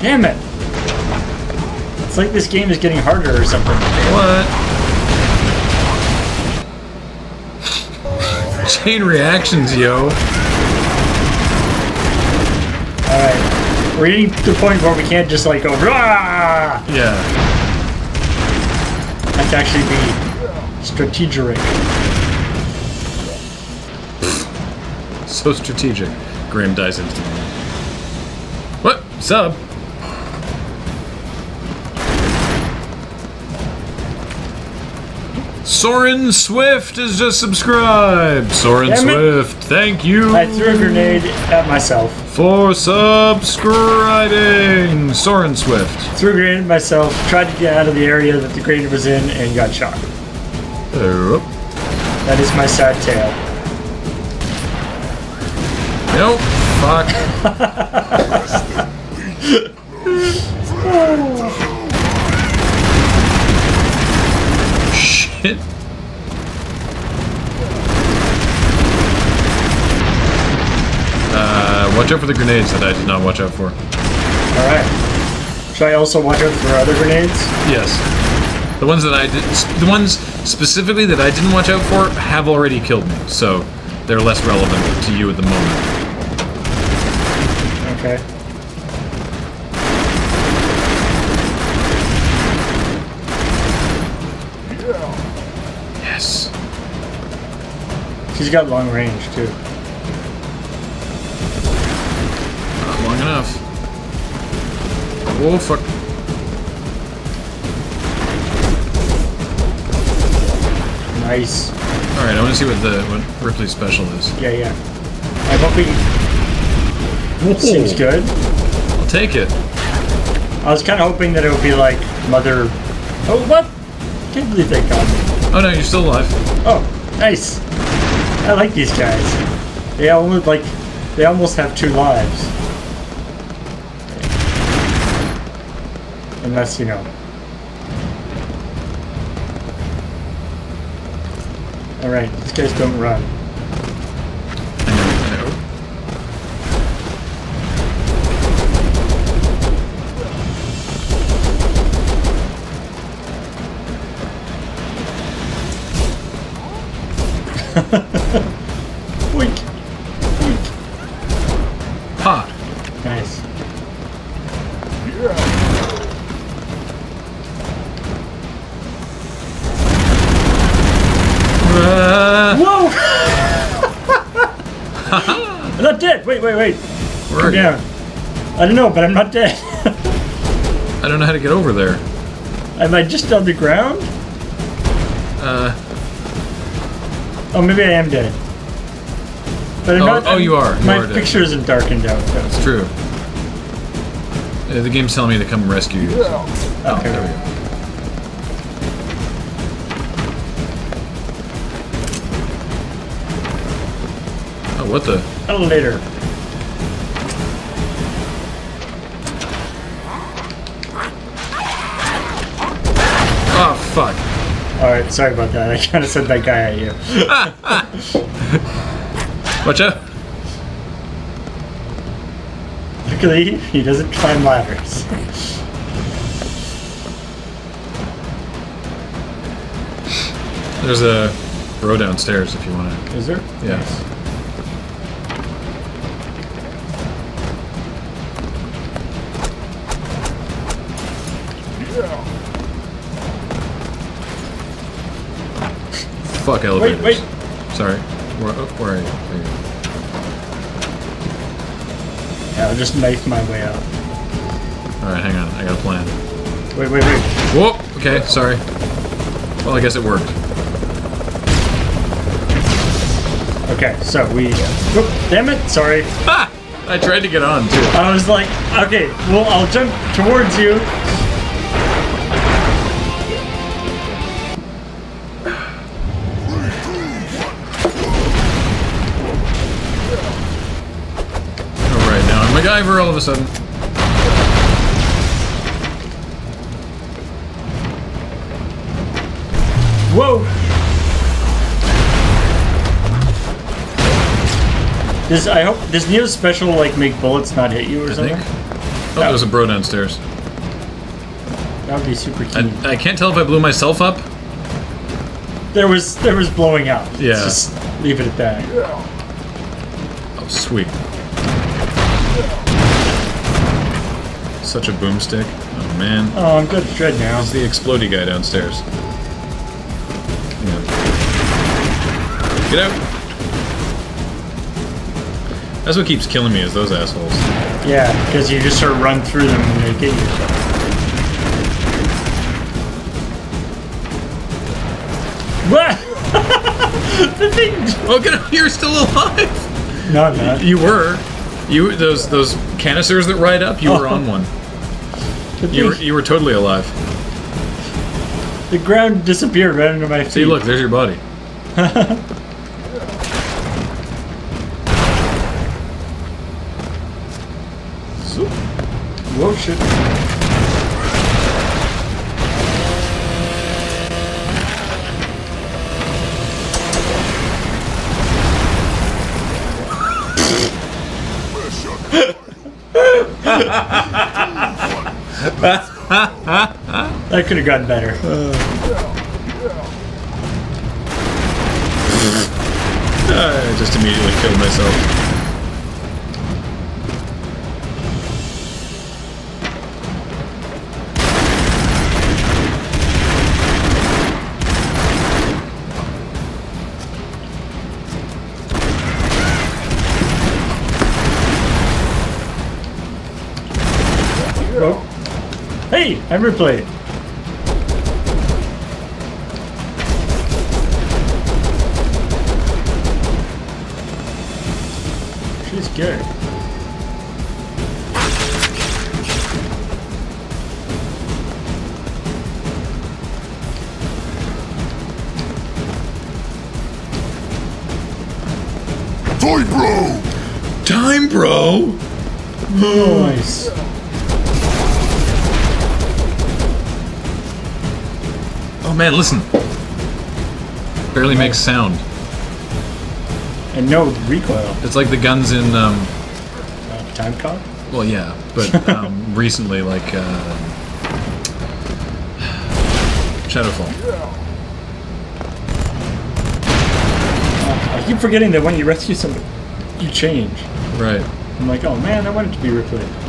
Damn it! It's like this game is getting harder or something. What? Chain reactions, yo. Alright. We're getting to the point where we can't just like go, Rah! Yeah. Have to actually be strategic. So strategic. Graham dies instantly. What? Sub? Soren Swift has just subscribed. Soren Damn it. Swift, thank you I threw a grenade at myself. for subscribing. Soren Swift. Threw a grenade at myself, tried to get out of the area that the grenade was in, and got shot. Oh, That is my sad tale. Nope. Fuck. Shit. watch out for the grenades that I did not watch out for. Alright. Should I also watch out for other grenades? Yes. The ones that I did, the ones specifically that I didn't watch out for have already killed me, so they're less relevant to you at the moment. Okay. Yes. She's got long range too. Oh fuck. Nice. All right, I want to see what the what Ripley's special is. Yeah, yeah. I'm hoping seems good. I'll take it. I was kind of hoping that it would be like Mother. Oh, what? Can't believe they got me. Oh no, you're still alive. Oh, nice. I like these guys. They almost like they almost have two lives. Unless you know. All right, these guys don't run. Know, but I'm not dead. I don't know how to get over there. Am I just on the ground? Uh, Oh, maybe I am dead. But I'm Oh, not. oh, you are. You my are dead. picture isn't darkened out. though. it's true. Uh, the game's telling me to come rescue you. Oh, Okay. there we go. Oh, what the? Elevator. Oh, fuck. All right, sorry about that. I kind of sent that guy at you. Watch out. Luckily, he doesn't climb ladders. There's a row downstairs if you want to. Is there? Yeah. Fuck elevators. wait. wait. Sorry. Where, oh, where are you? There you. Yeah, I'll just knife my way out. Alright, hang on. I got a plan. Wait, wait, wait. Whoa! Okay, sorry. Well, I guess it worked. Okay, so we. Whoop, damn it! Sorry. Ah! I tried to get on, too. I was like, okay, well, I'll jump towards you. Alright, I'm MacGyver all of a sudden. Whoa! Does I hope does Neo's special like make bullets not hit you or something? I something? think. Oh, there's a bro downstairs. That would be super keen. I, I can't tell if I blew myself up. there was there was blowing out. Let's Yeah. just leave it at that. Oh, sweet. Such a boomstick. Oh, man. Oh, I'm good at Dread now. It's the explodey guy downstairs. Yeah. Get out! That's what keeps killing me is those assholes. Yeah, because you just sort of run through them and they get you. What? the thing. Oh, get out! You're still alive. No. You were. You those those canisters that ride up. You were oh. on one. The, You were you were totally alive. the ground disappeared right under my feet. See, look, there's your body. that could have gotten better. I just immediately killed myself. Hey, I'm replayed. Makes sound. And no recoil. It's like the guns in um, Uh, time clock? Well, yeah, but um, recently, like uh, Shadowfall. I keep forgetting that when you rescue somebody, you change. Right. I'm like, oh man, I want it to be replayed.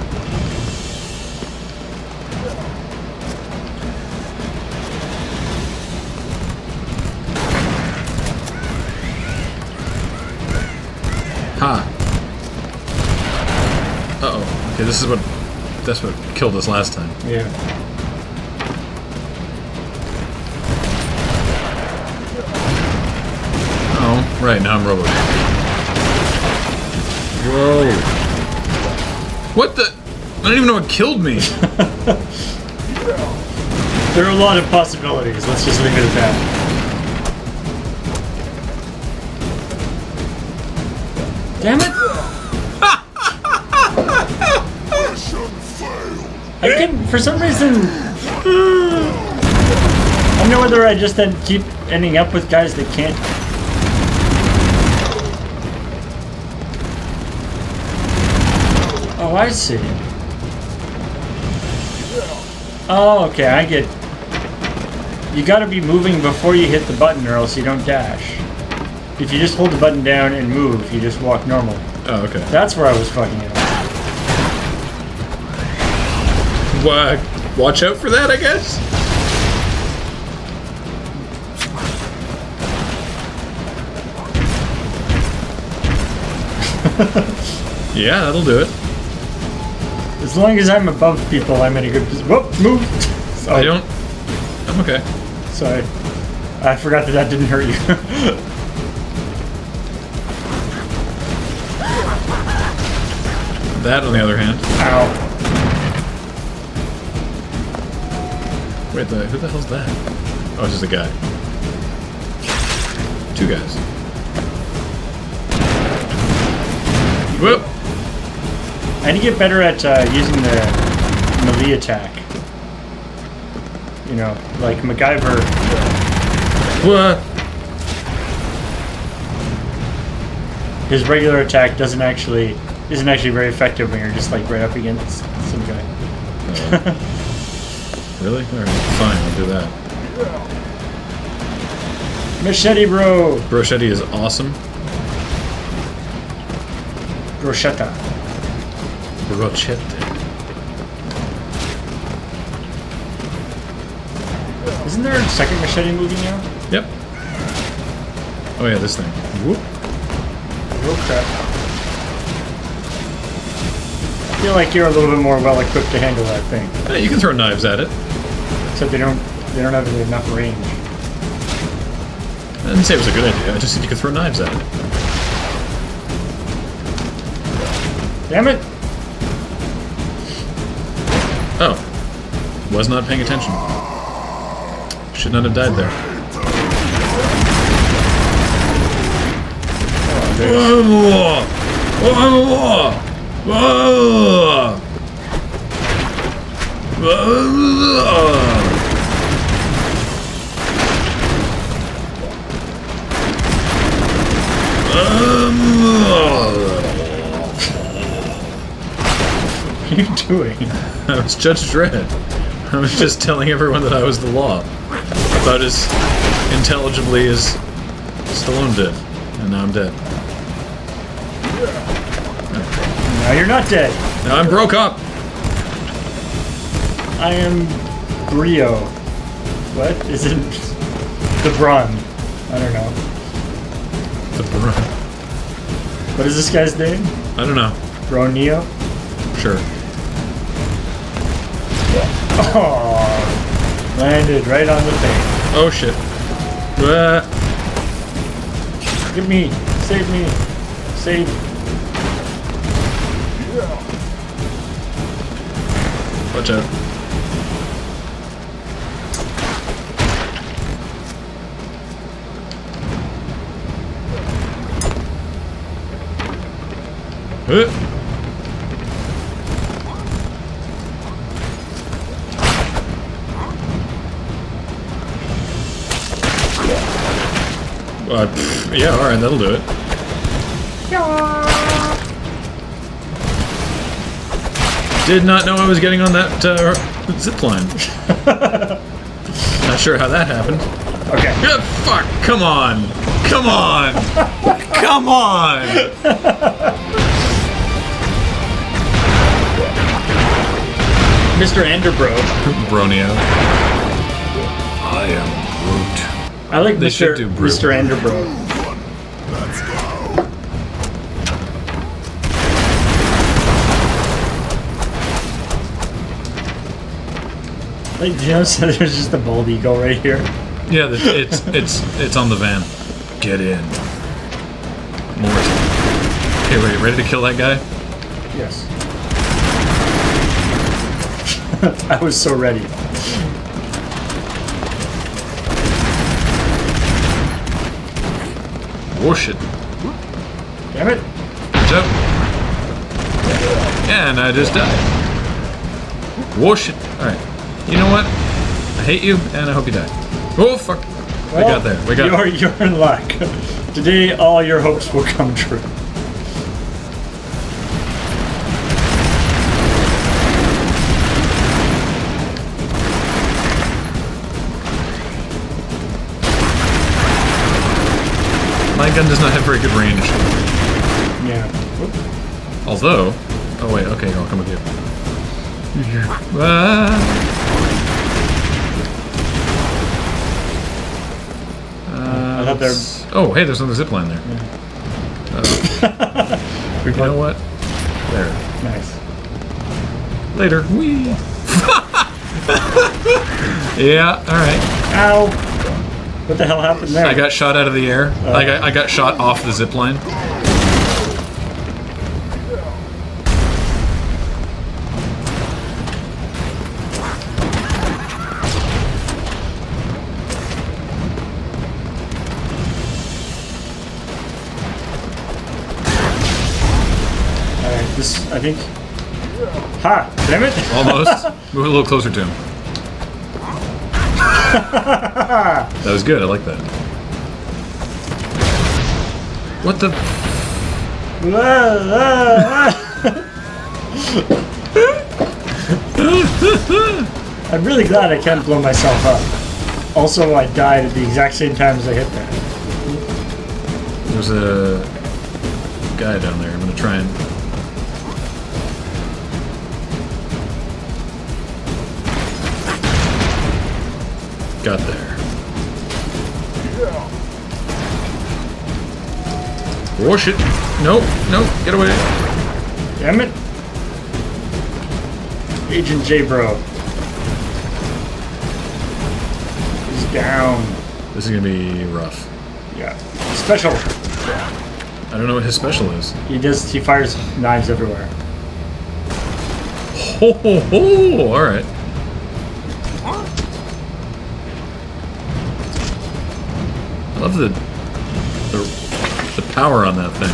This is what. That's what killed us last time. Yeah. Oh, right now I'm Robo. Whoa. What the? I don't even know what killed me. There are a lot of possibilities. Let's just leave it at that. Damn it! I can, for some reason. I don't know whether I just then keep ending up with guys that can't. Oh, I see. Oh, okay, I get. You gotta be moving before you hit the button, or else you don't dash. If you just hold the button down and move, you just walk normal. Oh, okay. That's where I was fucking up. uh, watch out for that, I guess? yeah, that'll do it. As long as I'm above people, I'm in a good position. Whoop, move! Sorry. I don't... I'm okay. Sorry. I forgot that that didn't hurt you. that on the other hand. Ow. Wait, the, who the hell's that? Oh, it's just a guy. Two guys. Whoop! I need to get better at uh, using the melee attack. You know, like MacGyver. What? His regular attack doesn't actually isn't actually very effective when you're just like right up against some guy. Really? Alright, fine, I'll do that. Machete, bro. Brochetti is awesome. Brochetta. Brochette. Isn't there a second machete movie now? Yep. Oh yeah, this thing. Whoop. Oh crap. I feel like you're a little bit more well equipped to handle that thing. Hey, you can throw knives at it. Except they don't they don't have enough range. I didn't say it was a good idea. I just said you could throw knives at it. Damn it! Oh. Was not paying attention. Should not have died there. Oh, What are you doing? I was Judge Dredd. I was just telling everyone that I was the law. About as intelligibly as Stallone did. And now I'm dead. Now you're not dead. Now I'm broke up! I am Brio. What? Is it the Brun? I don't know. The br- What is this guy's name? I don't know. Bro Neo? Sure. Oh, landed right on the thing. Oh shit. Ah. Give me, save me, save. Watch out. Huh. Uh, yeah, alright, that'll do it. Did not know I was getting on that uh, zip line. Not sure how that happened. Okay. Yeah, fuck! Come on! Come on! Come on! Mr. Anderbro. Bronio. I am Groot. I like They Mr. should do Bro. Mr. Anderbro. Let's go. Like, know, so there's just a bald eagle right here. Yeah, it's it's it's on the van. Get in. Mort. Okay, wait, ready to kill that guy? Yes. I was so ready. Wash it. Damn it. Watch out. And I just died. Wash it. Alright. You know what? I hate you, and I hope you die. Oh, fuck. We got there. We got You're, you're in luck. Today, all your hopes will come true. Gun does not have very good range. Yeah. Although... Oh, wait. Okay, I'll come with you. Uh, I thought there- let's- Oh, hey, there's another zip line there. Uh, We You know what? There. Nice. Later. Whee! yeah, alright. Ow! What the hell happened there? I got shot out of the air. I, got, I got shot off the zip line. This, I think. Ha! Damn it! Almost. Move a little closer to him. that was good. I like that. What the? I'm really glad I can't blow myself up. Also, I died at the exact same time as I hit that. There's a guy down there. I'm gonna try and. Oh, Wash it. Nope. Nope. Get away. Damn it! Agent J Bro. He's down. This is gonna be rough. Yeah. Special. I don't know what his special is. He does. He fires knives everywhere. Ho ho ho! All power on that thing.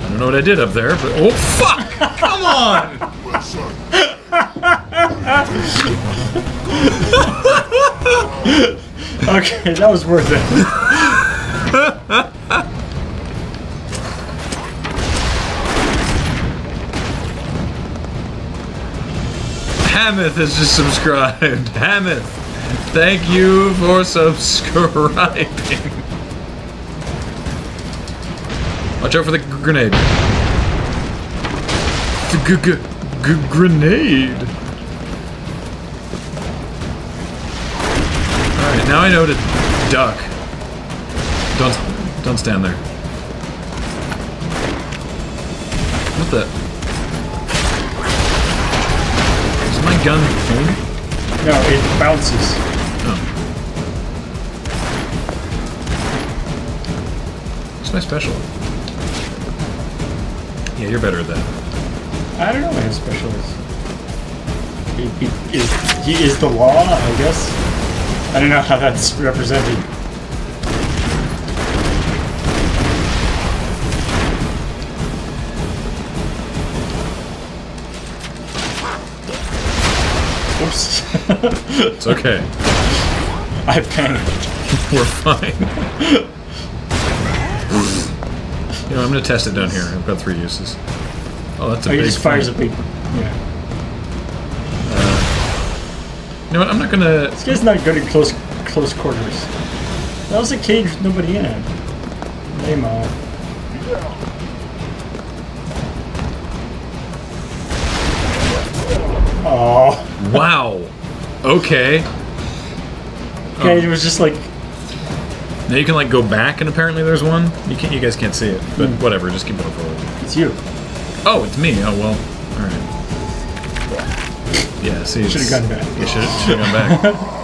I don't know what I did up there, but oh fuck! Come on! Okay, that was worth it. Hameth has just subscribed. Hameth, thank you for subscribing. Watch out for the grenade. The g- g- g- grenade. Alright, now I know to duck. Don't don't stand there. What the? Is my gun home? No, it bounces. My special? Yeah, you're better at that. I don't know what his special is. He, he, is, he is the law, I guess. I don't know how that's represented. Oops. It's okay. I panicked. We're fine. know, I'm gonna test it down here. I've got three uses. Oh, that's a Oh, he big just fires a thing. big. Yeah. Uh, you know what? I'm not gonna. This guy's not good at close close quarters. That was a cage with nobody in it. Lame-o. Oh. Wow. Okay. Okay, it oh. was just like Now you can like go back, and apparently there's one. You can't. You guys can't see it, but Hmm. whatever. Just keep going forward. it's you. Oh, it's me. Oh well. All right. Yeah. See. Should've gone back. You should have gone back.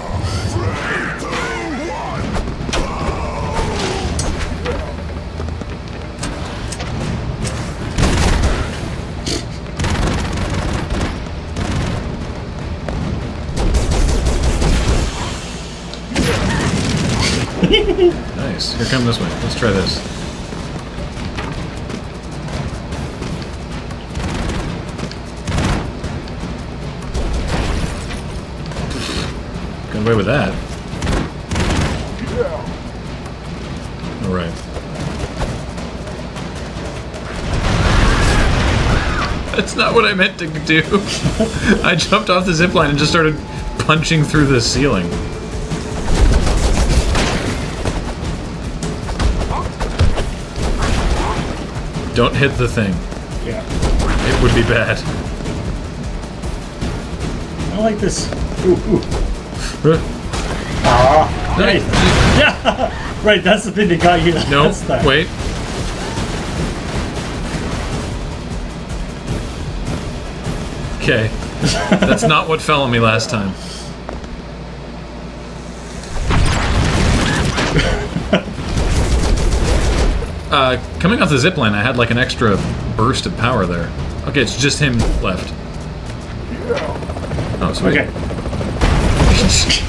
nice. Here, come this way. Let's try this. Got away with that. All right. That's not what I meant to do. I jumped off the zipline and just started punching through the ceiling. Don't hit the thing. Yeah. It would be bad. I like this. Ooh, ooh. Ah. Hey. Yeah. Right, that's the thing that got you No, last time. wait. Okay. That's not what fell on me last time. Uh, coming off the zip line, I had like an extra burst of power there. Okay, it's just him left. Oh, sweet. Okay.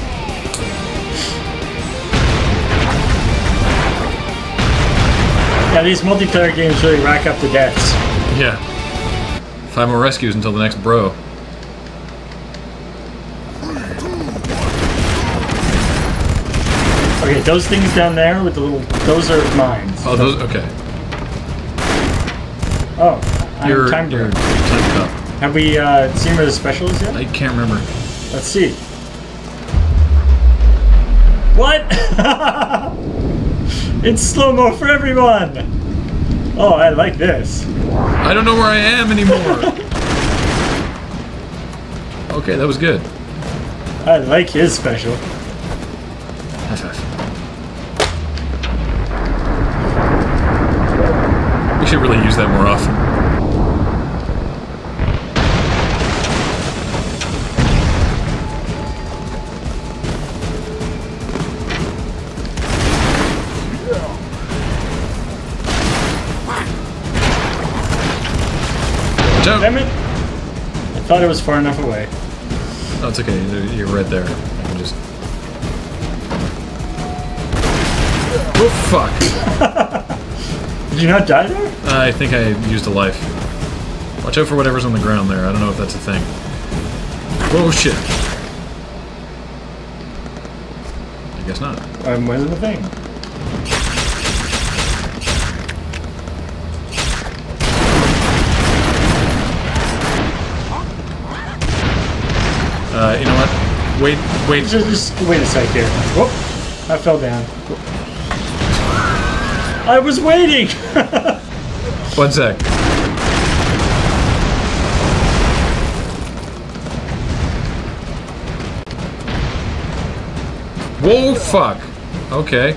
Yeah, these multiplayer games really rack up the deaths. yeah. Five more rescues until the next bro. Okay, those things down there with the little, those are mines. Oh, those. Okay. Oh, I'm You're, timed you're timed up. Have we uh, seen where the special is yet? I can't remember. Let's see. What? it's slow mo for everyone. Oh, I like this. I don't know where I am anymore. okay, that was good. I like his special. We should really use that more often. Damn it! I thought it was far enough away. Oh, it's okay. You're- You're right there. I can just. Oh fuck! Did you not die there? I think I used a life. Watch out for whatever's on the ground there. I don't know if that's a thing. Oh shit! I guess not. Um, wasn't the thing. Uh, you know what? Wait, wait. Just, just wait a sec here. Whoop! I fell down. I was waiting. One sec. Whoa, fuck. Okay.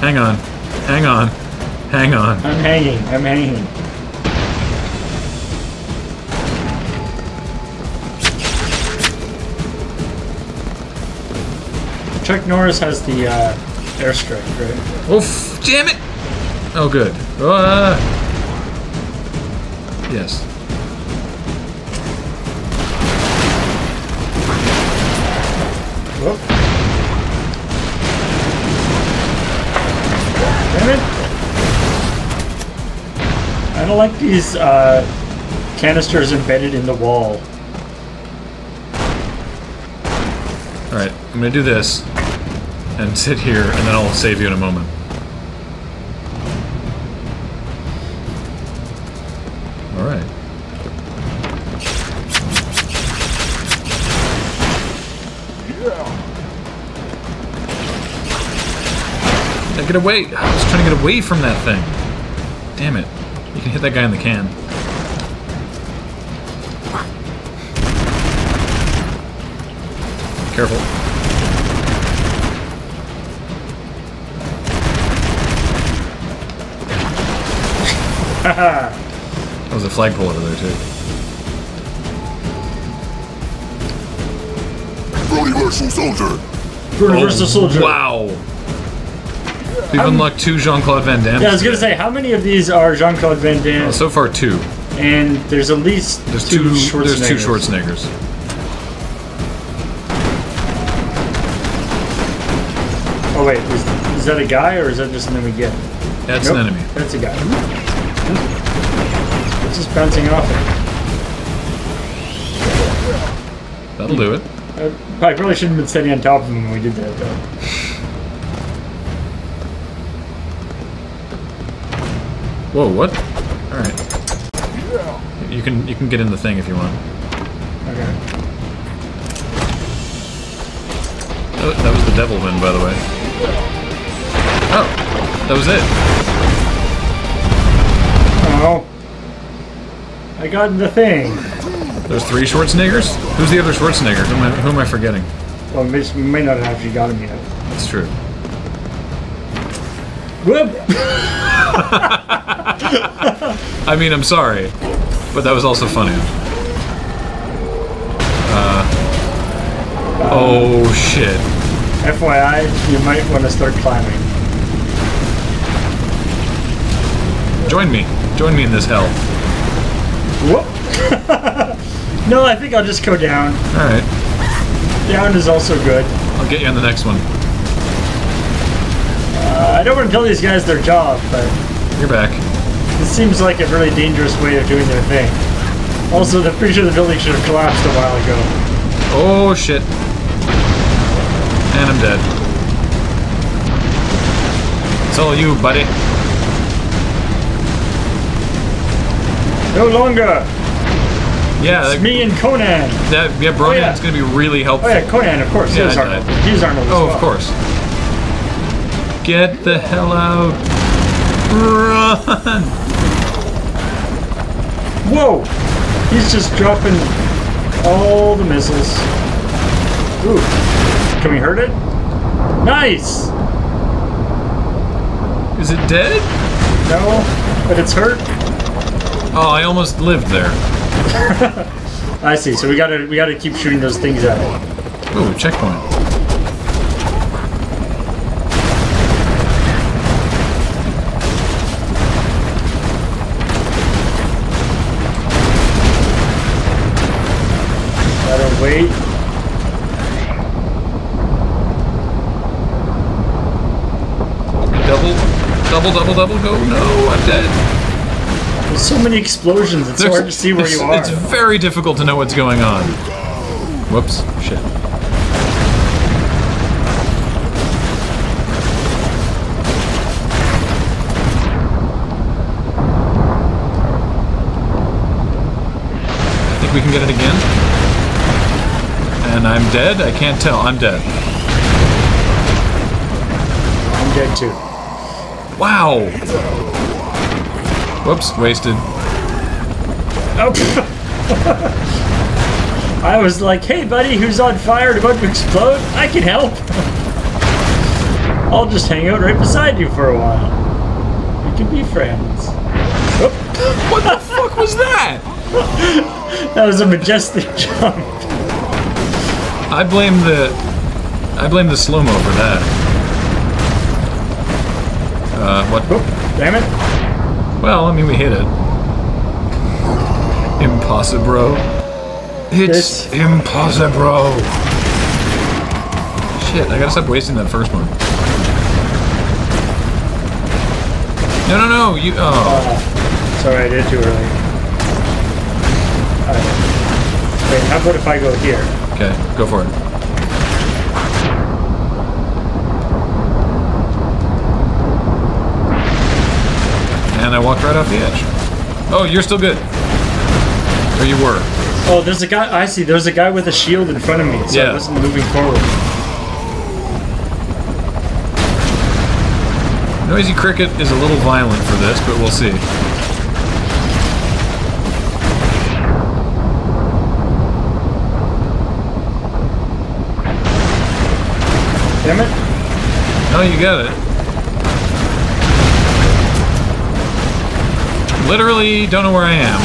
Hang on. Hang on. Hang on. I'm hanging. I'm hanging. Chuck Norris has the uh, airstrike, right? Oof! Damn it! Oh, good. Uh, yes. Whoop. Damn it! I don't like these uh, canisters embedded in the wall. Alright, I'm gonna do this and sit here, and then I'll save you in a moment. Alright. Yeah, get away! I was trying to get away from that thing. Damn it. You can hit that guy in the can. Careful. A flagpole over there too. Universal Soldier. Universal oh, Soldier. Oh, Wow. We've unlocked two Jean-Claude Van Damme. Yeah, I was gonna say, how many of these are Jean Claude Van Damme? Well, so far two. and there's at least There's two, two. There's two Schwarzeneggers. Schwarzeneggers. Oh wait, is, is that a guy or is that just something we get? That's Nope, an enemy. That's a guy. Just bouncing off it. That'll do it. Uh, I probably shouldn't have been sitting on top of him when we did that though. Whoa, what? All right. You can you can get in the thing if you want. Okay. That, that was the devil win, by the way. Oh, that was it. Oh. I got in the thing. There's three Schwarzeneggers. Who's the other Schwarzenegger? Who am I, who am I forgetting? Well, we may- not have actually got him yet. That's true. Whoop! I mean, I'm sorry, but that was also funny. Uh, oh shit. FYI, you might want to start climbing. Join me. Join me in this hell. Whoop! no, I think I'll just go down. Alright. Down is also good. I'll get you on the next one. Uh, I don't want to tell these guys their job, but You're back. it seems like a really dangerous way of doing their thing. Also, I'm pretty sure the building should have collapsed a while ago. Oh shit. And I'm dead. It's all you, buddy. No longer! Yeah, It's that, me and Conan! that yeah, Bronian's oh, yeah. gonna be really Oh helpful. yeah, Conan, of course. Yeah, He's Arnold. He's Arnold Oh, well. of course. Get the hell out. Run! Whoa! He's just dropping all the missiles. Ooh. Can we hurt it? Nice! Is it dead? No, but it's hurt. Oh, I almost lived there. I see. So we gotta we gotta keep shooting those things at. Ooh, checkpoint. Gotta wait. Double, double, double, double, go. No, I'm dead. There's so many explosions. It's so hard to see where you are. It's very difficult to know what's going on. Whoops, shit. I think we can get it again. And I'm dead? I can't tell. I'm dead. I'm dead too. Wow! Whoops, wasted. Oh. I was like, hey buddy, who's on fire and about to explode? I can help. I'll just hang out right beside you for a while. We can be friends. Oop. What the fuck was that? That was a majestic jump. I blame the I blame the slow mo for that. Uh, what? Oop. Damn it. Well, I mean, we hit it. Impossible. It's This- impossible. Shit, I gotta stop wasting that first one. No, no, no, you. Oh, Uh, sorry, I did too early. Alright. Wait, how about if I go here? okay, go for it. And I walked right off the edge. Oh, you're still good. Or you were. Oh, there's a guy. I see. There's a guy with a shield in front of me, so Yeah. I wasn't moving forward. Noisy Cricket is a little violent for this, but we'll see. Damn it. Oh, you got it. Literally don't know where I am.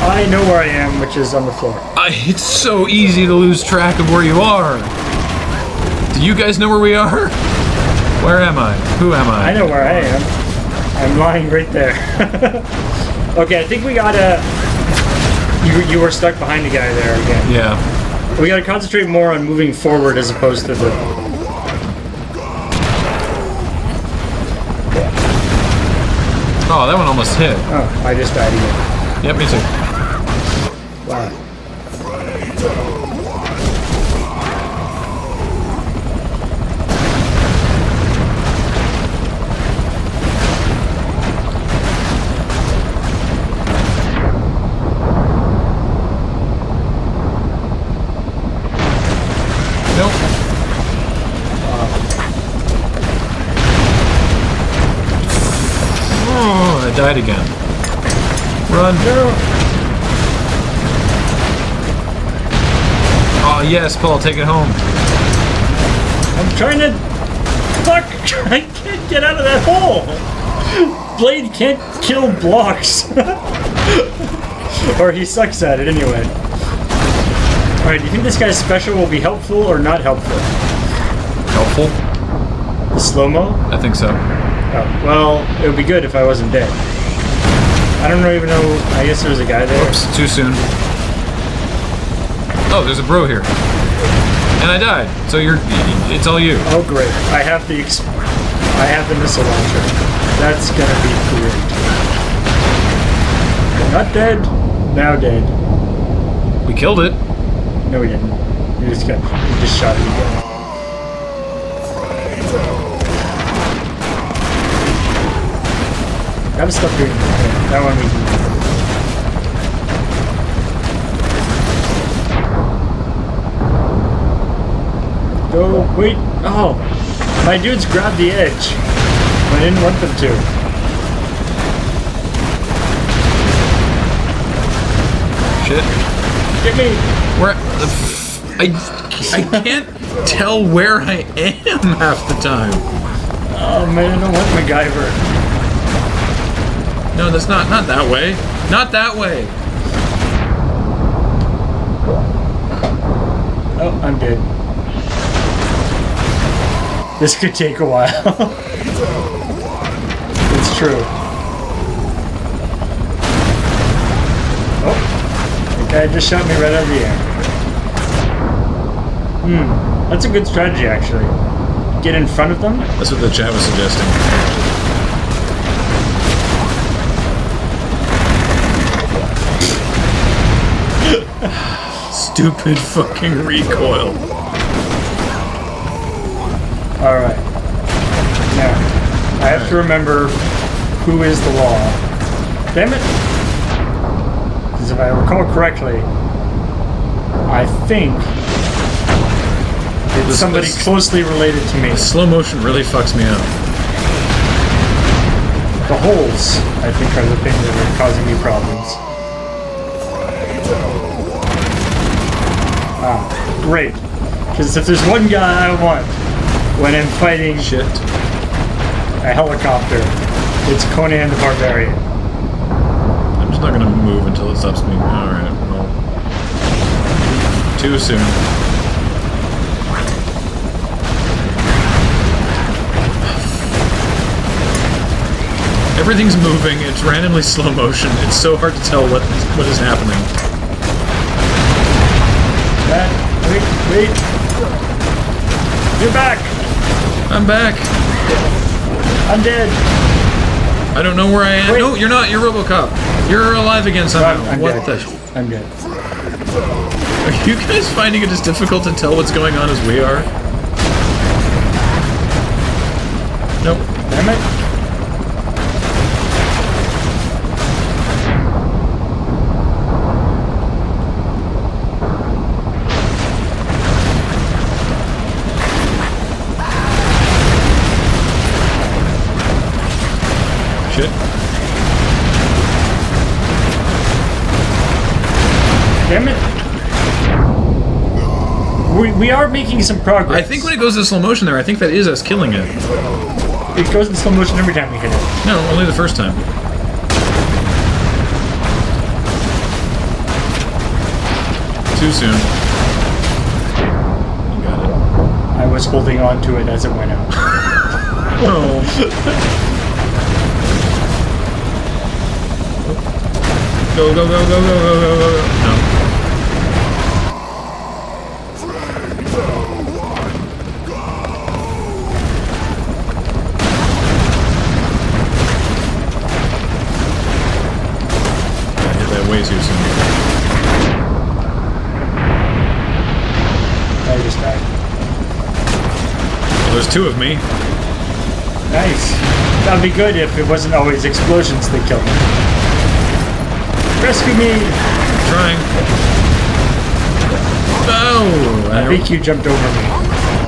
I know where I am, which is on the floor. I, it's so easy to lose track of where you are. Do you guys know where we are? Where am I? Who am I? I know where I am. I'm lying right there. okay, I think we gotta. You, you were stuck behind the guy there again. Yeah. We gotta concentrate more on moving forward as opposed to the. Oh, that one almost hit. Oh, I just died again. Yep, me too. Yes, Paul, take it home. I'm trying to. Fuck! I can't get out of that hole! Blade can't kill blocks. or he sucks at it anyway. Alright, do you think this guy's special will be helpful or not helpful? Helpful? Slow mo? I think so. Oh, well, it would be good if I wasn't dead. I don't even know. I guess there was a guy there. Oops, too soon. Oh, there's a bro here. And I died. So you're. It's all you. Oh, great. I have the. I have the missile launcher. That's gonna be great. Not dead. Now dead. We killed it. No, we didn't. We just got. We just shot it again. That was stuff doing. That one we can. Go, wait. Oh, my dudes grabbed the edge. I didn't want them to. Shit. Get me. Where? the I can't tell where I am half the time. Oh man, I don't want MacGyver. No, that's not. Not that way. Not that way. Oh, I'm dead. This could take a while. it's true. Oh, the guy just shot me right out of the air. Hmm, that's a good strategy actually. Get in front of them. That's what the chat was suggesting. Stupid fucking recoil. All right. Now, I have to remember who is the law. Damn it! Because if I recall correctly, I think it's somebody closely related to me. Slow motion really fucks me up. The holes, I think, are the thing that are causing me problems. Ah, great. Because if there's one guy I want when I'm fighting Shit. a helicopter, it's Conan the Barbarian. I'm just not gonna move until it stops me. Alright, well. Too soon. Everything's moving, it's randomly slow motion. It's so hard to tell what what is happening. That, wait, wait. You're back! I'm back. I'm dead! I don't know where I am. Wait. No, you're not. You're RoboCop. You're alive again somehow. I'm, I'm what dead. the? I'm dead. Are you guys finding it as difficult to tell what's going on as we are? Nope. Damn it. damn it. We, we are making some progress. I think when it goes to slow motion there, I think that is us killing it. It goes to slow motion every time we hit it. No, only the first time. Too soon. You got it. I was holding on to it as it went out. oh. go, go, go, go, go, go, go, go. No. Two of me. Nice. That'd be good if it wasn't always explosions that killed me. Rescue me! Trying. Oh! I think you jumped over me.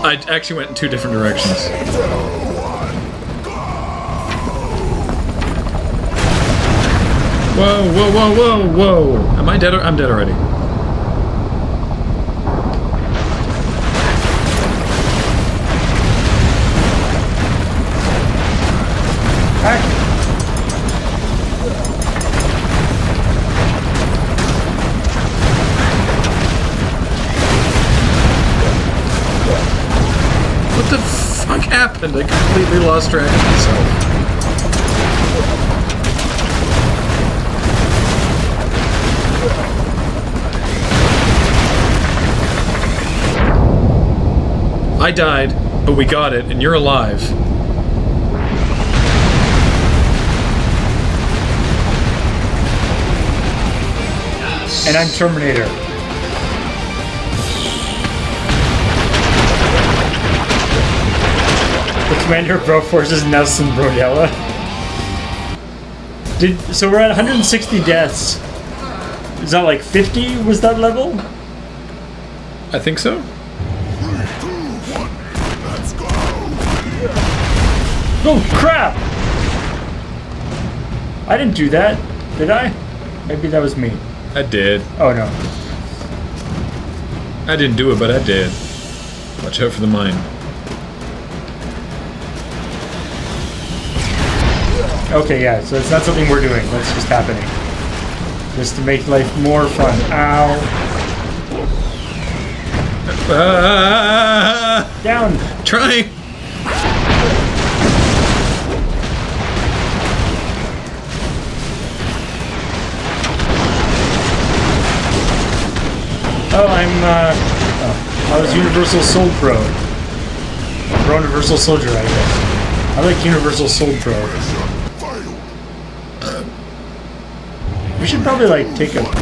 I actually went in two different directions. Whoa, whoa, whoa, whoa, whoa! Am I dead? Or I'm dead already. Completely lost track of myself. I died, but we got it, and you're alive. And I'm Terminator. Commander of Broforce is Nelson Brodella. Did so we're at 160 deaths. Is that like 50? Was that level? I think so. Oh crap! I didn't do that, did I? Maybe that was me. I did. Oh no. I didn't do it, but I did. Watch out for the mine. Okay, yeah, so it's not something we're doing. That's just happening. Just to make life more fun. Ow. Ah, Down. trying. Oh, I'm, uh, oh, I was Universal Soul Pro. Pro Universal Soldier, I guess. I like Universal Soul Pro. We should probably, like, take a break.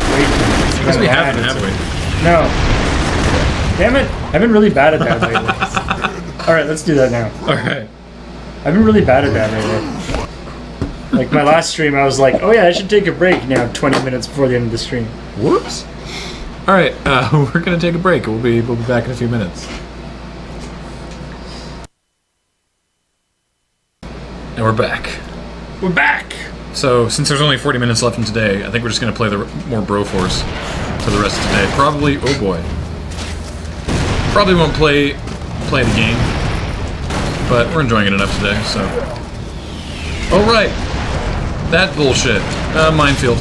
Because we haven't, have we? No. Damn it. I've been really bad at that lately. Alright, let's do that now. Alright. I've been really bad at that lately. Like, my last stream, I was like, oh yeah, I should take a break now, 20 minutes before the end of the stream. Whoops. Alright, uh, we're gonna take a break. We'll be we'll be back in a few minutes. And we're back. We're back! So, since there's only 40 minutes left in today, I think we're just gonna play the more Broforce for the rest of today. Probably, oh boy. Probably won't play play the game, but we're enjoying it enough today, so. Oh right, that bullshit. Uh, minefield.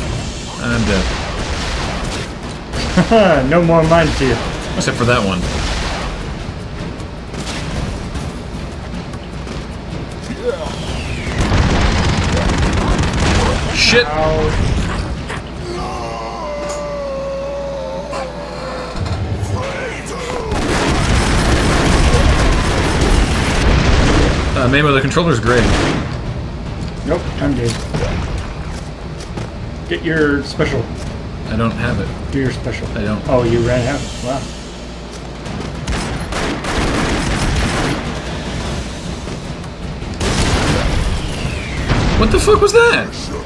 I'm dead. no more minefield. Except for that one. Shit! Uh, Mamo, the controller's great. Nope, I'm dead. Get your special. I don't have it. Do your special. I don't. Oh, you ran out. Wow. What the fuck was that?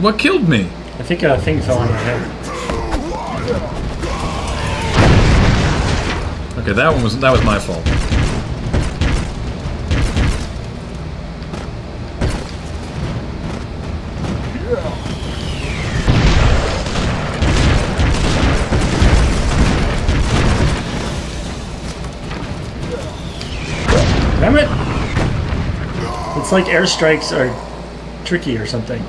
What killed me? I think a thing fell on your head. Okay, that one was that was my fault. Damn it! It's like airstrikes are tricky or something.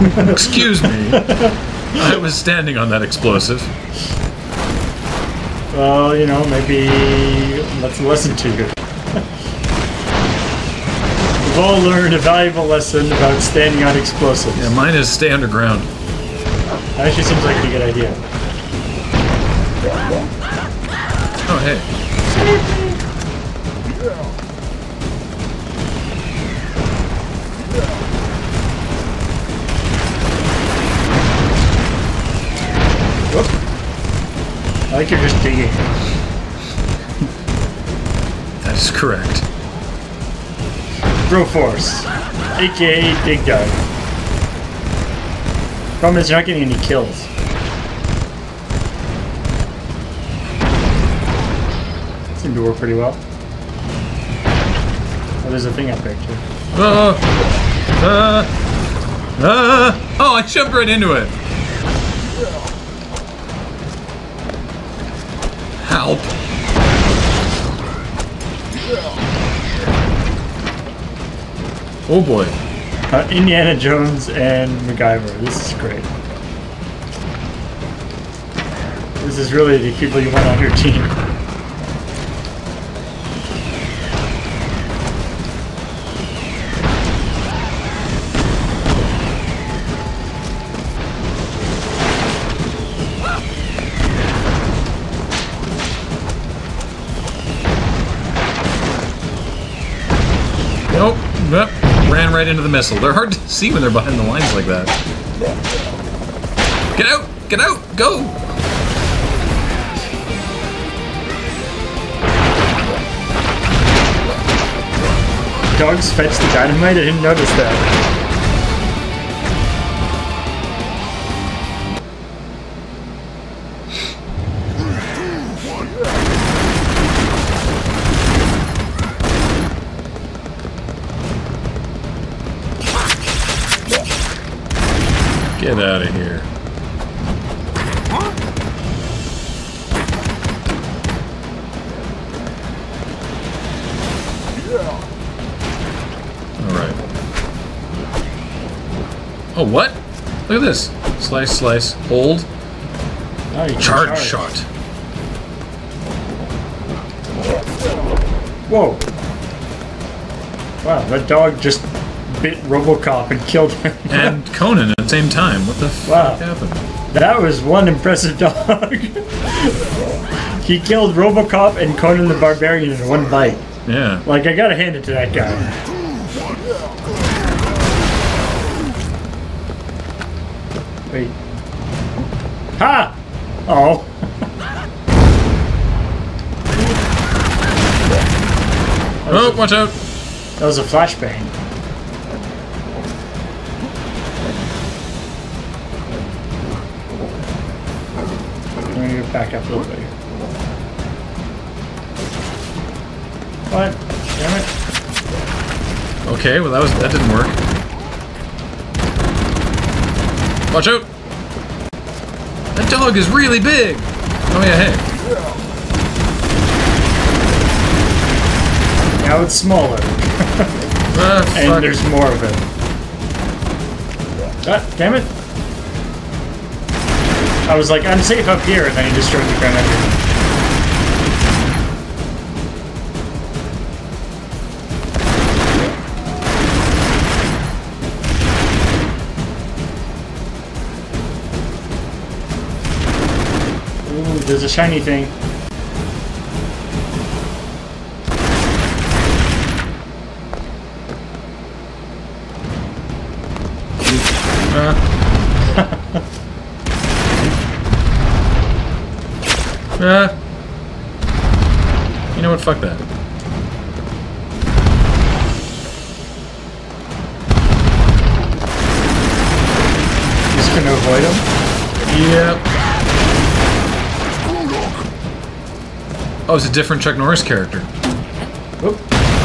Excuse me. I was standing on that explosive. Well, you know, maybe let's listen to you. We've all learned a valuable lesson about standing on explosives. Yeah, mine is stay underground. That actually seems like a good idea. Oh hey. Like you're just digging. That is correct. Broforce, aka Big Dog. Problem is, you're not getting any kills. Seemed to work pretty well. there's a thing up there too. Uh, uh, uh, oh, I jumped right into it. Oh boy. Uh, Indiana Jones and MacGyver. This is great. This is really the people you want on your team. Missile. They're hard to see when they're behind the lines like that. Get out! Get out! Go! Dogs fetch the dynamite? I didn't notice that. Get out of here. Alright. Oh, what? Look at this. Slice, slice, hold, Oh, you charge, shot. Whoa. Wow, that dog just bit Robocop and killed him. And Conan at the same time. What the Wow. fuck happened? that was one impressive dog. he killed Robocop and Conan the Barbarian in one bite. Yeah. Like, I gotta hand it to that guy. Wait. Ha! Oh. Oh, watch out! That was a flashbang. Back up a little bit. What? Damn it. Okay, well that was that didn't work. Watch out! That dog is really big! Oh yeah, hey. Now it's smaller, Ah, and there's more of it. Ah, damn it. I was like, I'm safe up here, and then he destroyed the ground grenade. Ooh, there's a shiny thing. It's a different Chuck Norris character. Oop.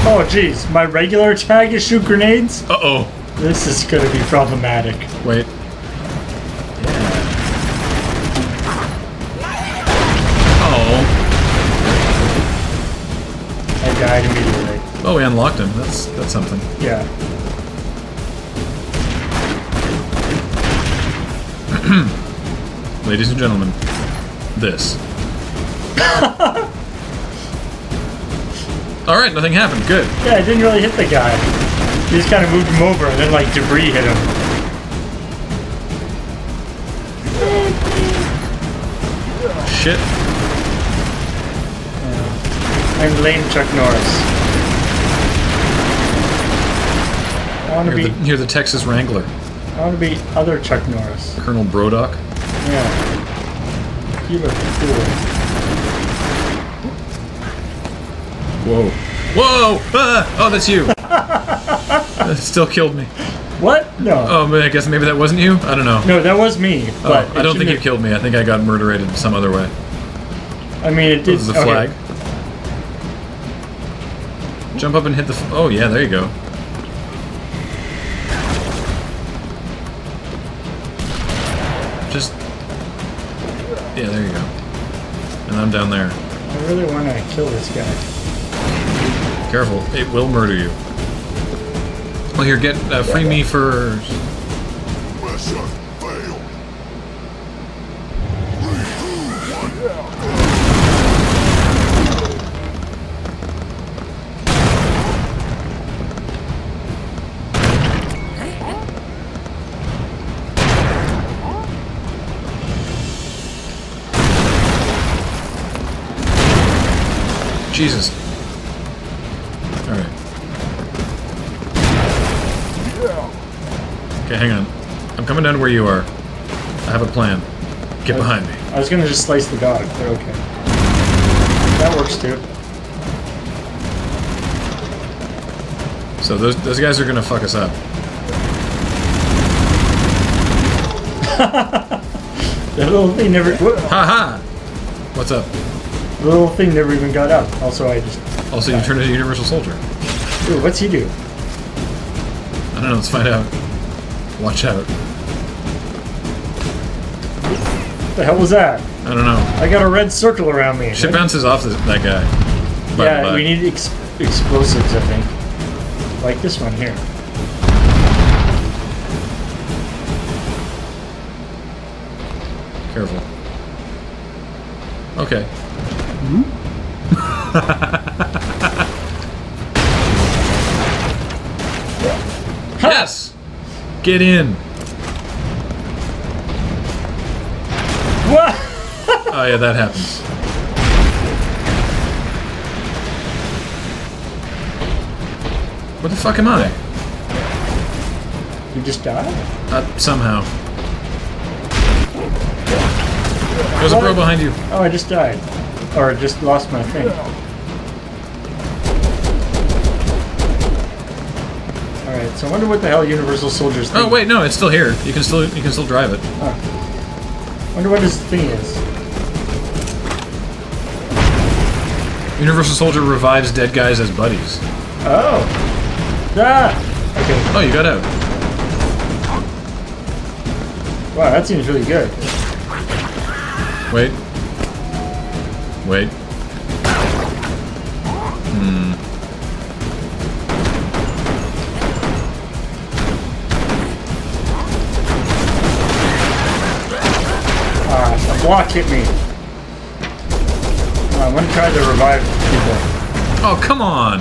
Oh, jeez. My regular attack is shoot grenades? Uh oh. This is gonna be problematic. Wait. Oh. I died immediately. Oh, we unlocked him. That's that's something. Yeah. Ladies and gentlemen, this. All right, nothing happened. Good. Yeah, it didn't really hit the guy. He just kind of moved him over and then, like, debris hit him. Shit. I'm lame Chuck Norris. I want to be. the, you're the Texas Ranger, I want to be other Chuck Norris. Colonel Broddock. Yeah. You look cool. Whoa. Whoa! Ah! Oh, that's you. that still killed me. What? No. Oh, but I guess maybe that wasn't you. I don't know. No, that was me. Oh, But I don't think you killed me. I think I got murderated some other way. I mean, it did. This is a okay. flag. Jump up and hit the. F oh yeah, there you go. Just. Yeah, there you go. And I'm down there. I really want to kill this guy. Careful, it will murder you. Well, here, get uh, free me for. Jesus. I'm coming down to where you are. I have a plan. Get behind me. I was gonna just slice the dog, but okay. That works too. So those those guys are gonna fuck us up. That little thing never. whoa, Ha ha! What's up? The little thing never even got up. Also, I just. Also, you turned into a Universal Soldier. Ooh, what's he do? I don't know. Let's find out. Watch out. What the hell was that? I don't know. I got a red circle around me. Shit bounces off this, that guy. By the yeah, by. we need ex- explosives, I think. Like this one here. Careful. Okay. Hmm? yes! Get in! Oh yeah, that happens. What the fuck am I? You just died? Uh, somehow. There's a bro behind you. Oh, I just died. Or just lost my thing. Alright, so I wonder what the hell Universal Soldiers think. Oh wait, no, it's still here. You can still you can still drive it. wonder what his thing is. Universal Soldier revives dead guys as buddies. Oh! Ah! Okay. Oh, you got out. Wow, that seems really good. Wait. Wait. Hmm. Ah, a block hit me. I want to try to revive people. Oh, come on.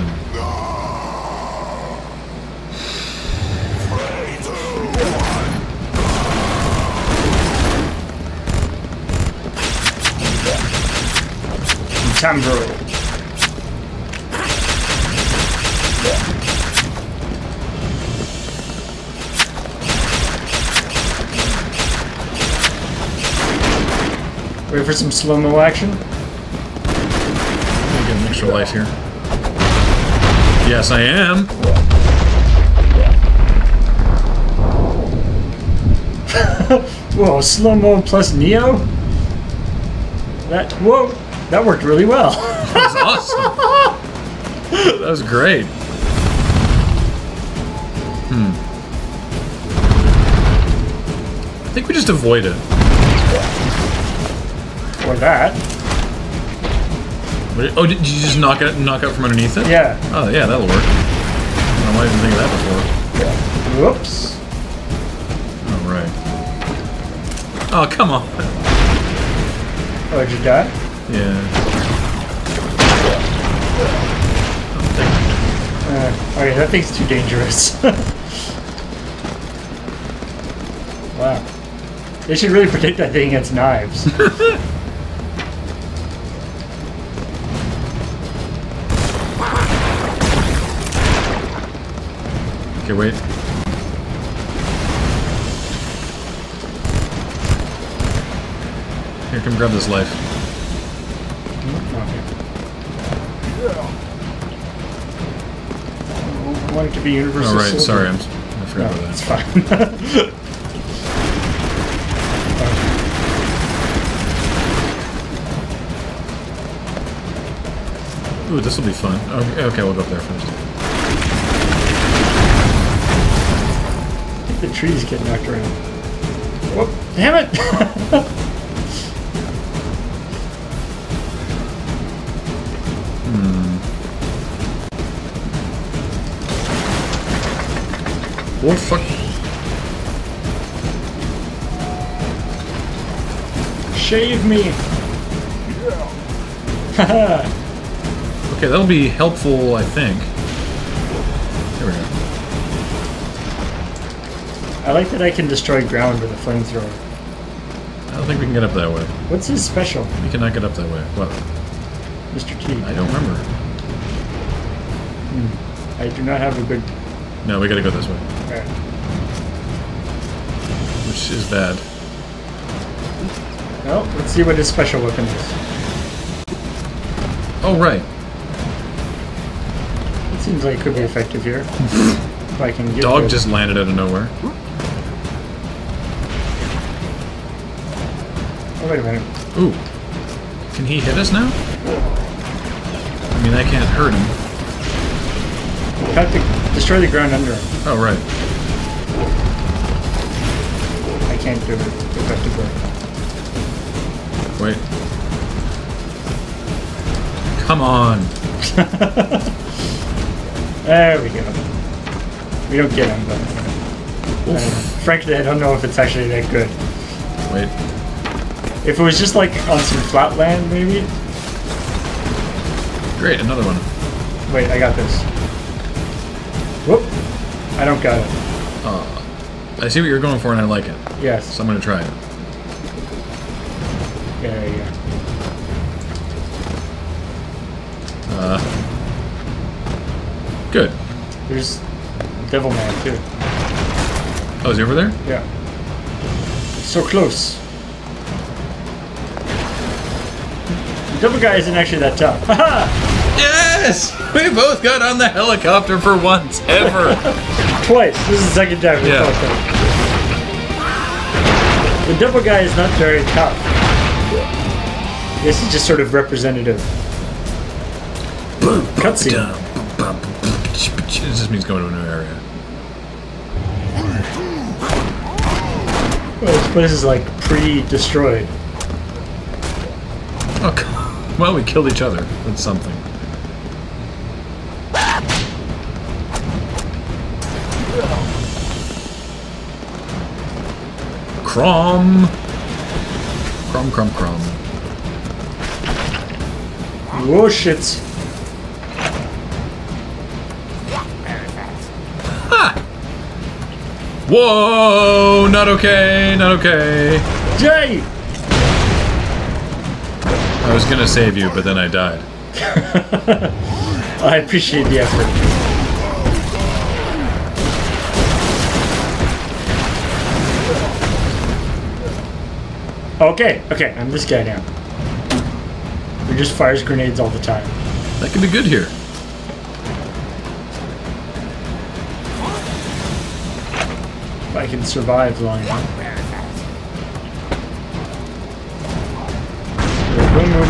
Time Bro. Wait for some slow-mo action. Life here. Yes, I am. Whoa, slow-mo plus Neo? That, whoa, that worked really well. That was awesome. That was great. Hmm. I think we just avoid it. or that. Oh, did you just knock out knock out from underneath it? Yeah. Oh, yeah, that'll work. I don't know why I didn't think of that before. Yeah. Whoops. Oh, right. Oh, come on. Oh, did you die? Yeah. Uh, okay, that thing's too dangerous. wow. They should really protect that thing against knives. Okay, wait. Here, come grab this life. I want it to be universal. Oh, right. Sorry, I'm, I No, forgot about it's fine. Ooh, this will be fun. Okay, okay, we'll go up there first. The trees get knocked around. Whoop! Damn it! Oh, fuck. Shave me! Haha! Okay, that'll be helpful, I think. There we go. I like that I can destroy ground with a flamethrower. I don't think we can get up that way. What's his special, We cannot get up that way. What? Mr. T? I don't remember. Hmm. I do not have a good. No, we gotta go this way. Alright. Which is bad. Well, let's see what his special weapon is. Oh, right. It seems like it could be effective here. if I can get Dog just landed out of nowhere. Oh, wait a minute. Ooh. Can he hit us now? I mean, I can't hurt him. Have to destroy the ground under him. Oh, right. I can't do it effectively. Wait. Come on. There we go. We don't get him, but uh, frankly, I don't know if it's actually that good. Wait. If it was just like on some flat land, maybe. Great, another one. Wait, I got this. Whoop! I don't got it. Uh, I see what you're going for and I like it. Yes. So I'm gonna try it. Yeah, yeah. Uh, good. There's Devil Man too. Oh, is he over there? Yeah. So close. The Devil guy isn't actually that tough. Yes! We both got on the helicopter for once, ever. Twice. This is the second time we Yeah. The Devil guy is not very tough. This is just sort of representative. Boom! Cutscene. This just means going to a new area. Well, this place is like pre-destroyed. Well, we killed each other. That's something. Crom. Crom, crom, crom. Whoa, shit. Whoa! Not okay, not okay. Jay! I was gonna save you, but then I died. I appreciate the effort. Okay, okay, I'm this guy now. Who just fires grenades all the time. That could be good here. If I can survive long enough.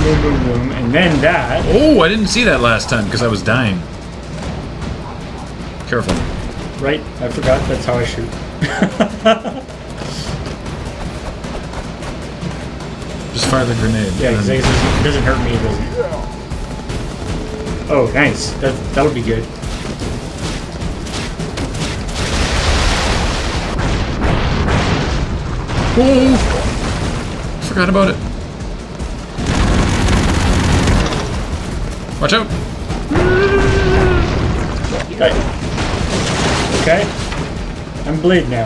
Boom, boom, boom, and then that. Oh, I didn't see that last time because I was dying. Careful. Right, I forgot that's how I shoot. Just fire the grenade. Yeah, because it doesn't, doesn't hurt me, does it? Oh, nice. That that would be good. Oh! Forgot about it. Watch out! Okay. Okay. I'm blade now,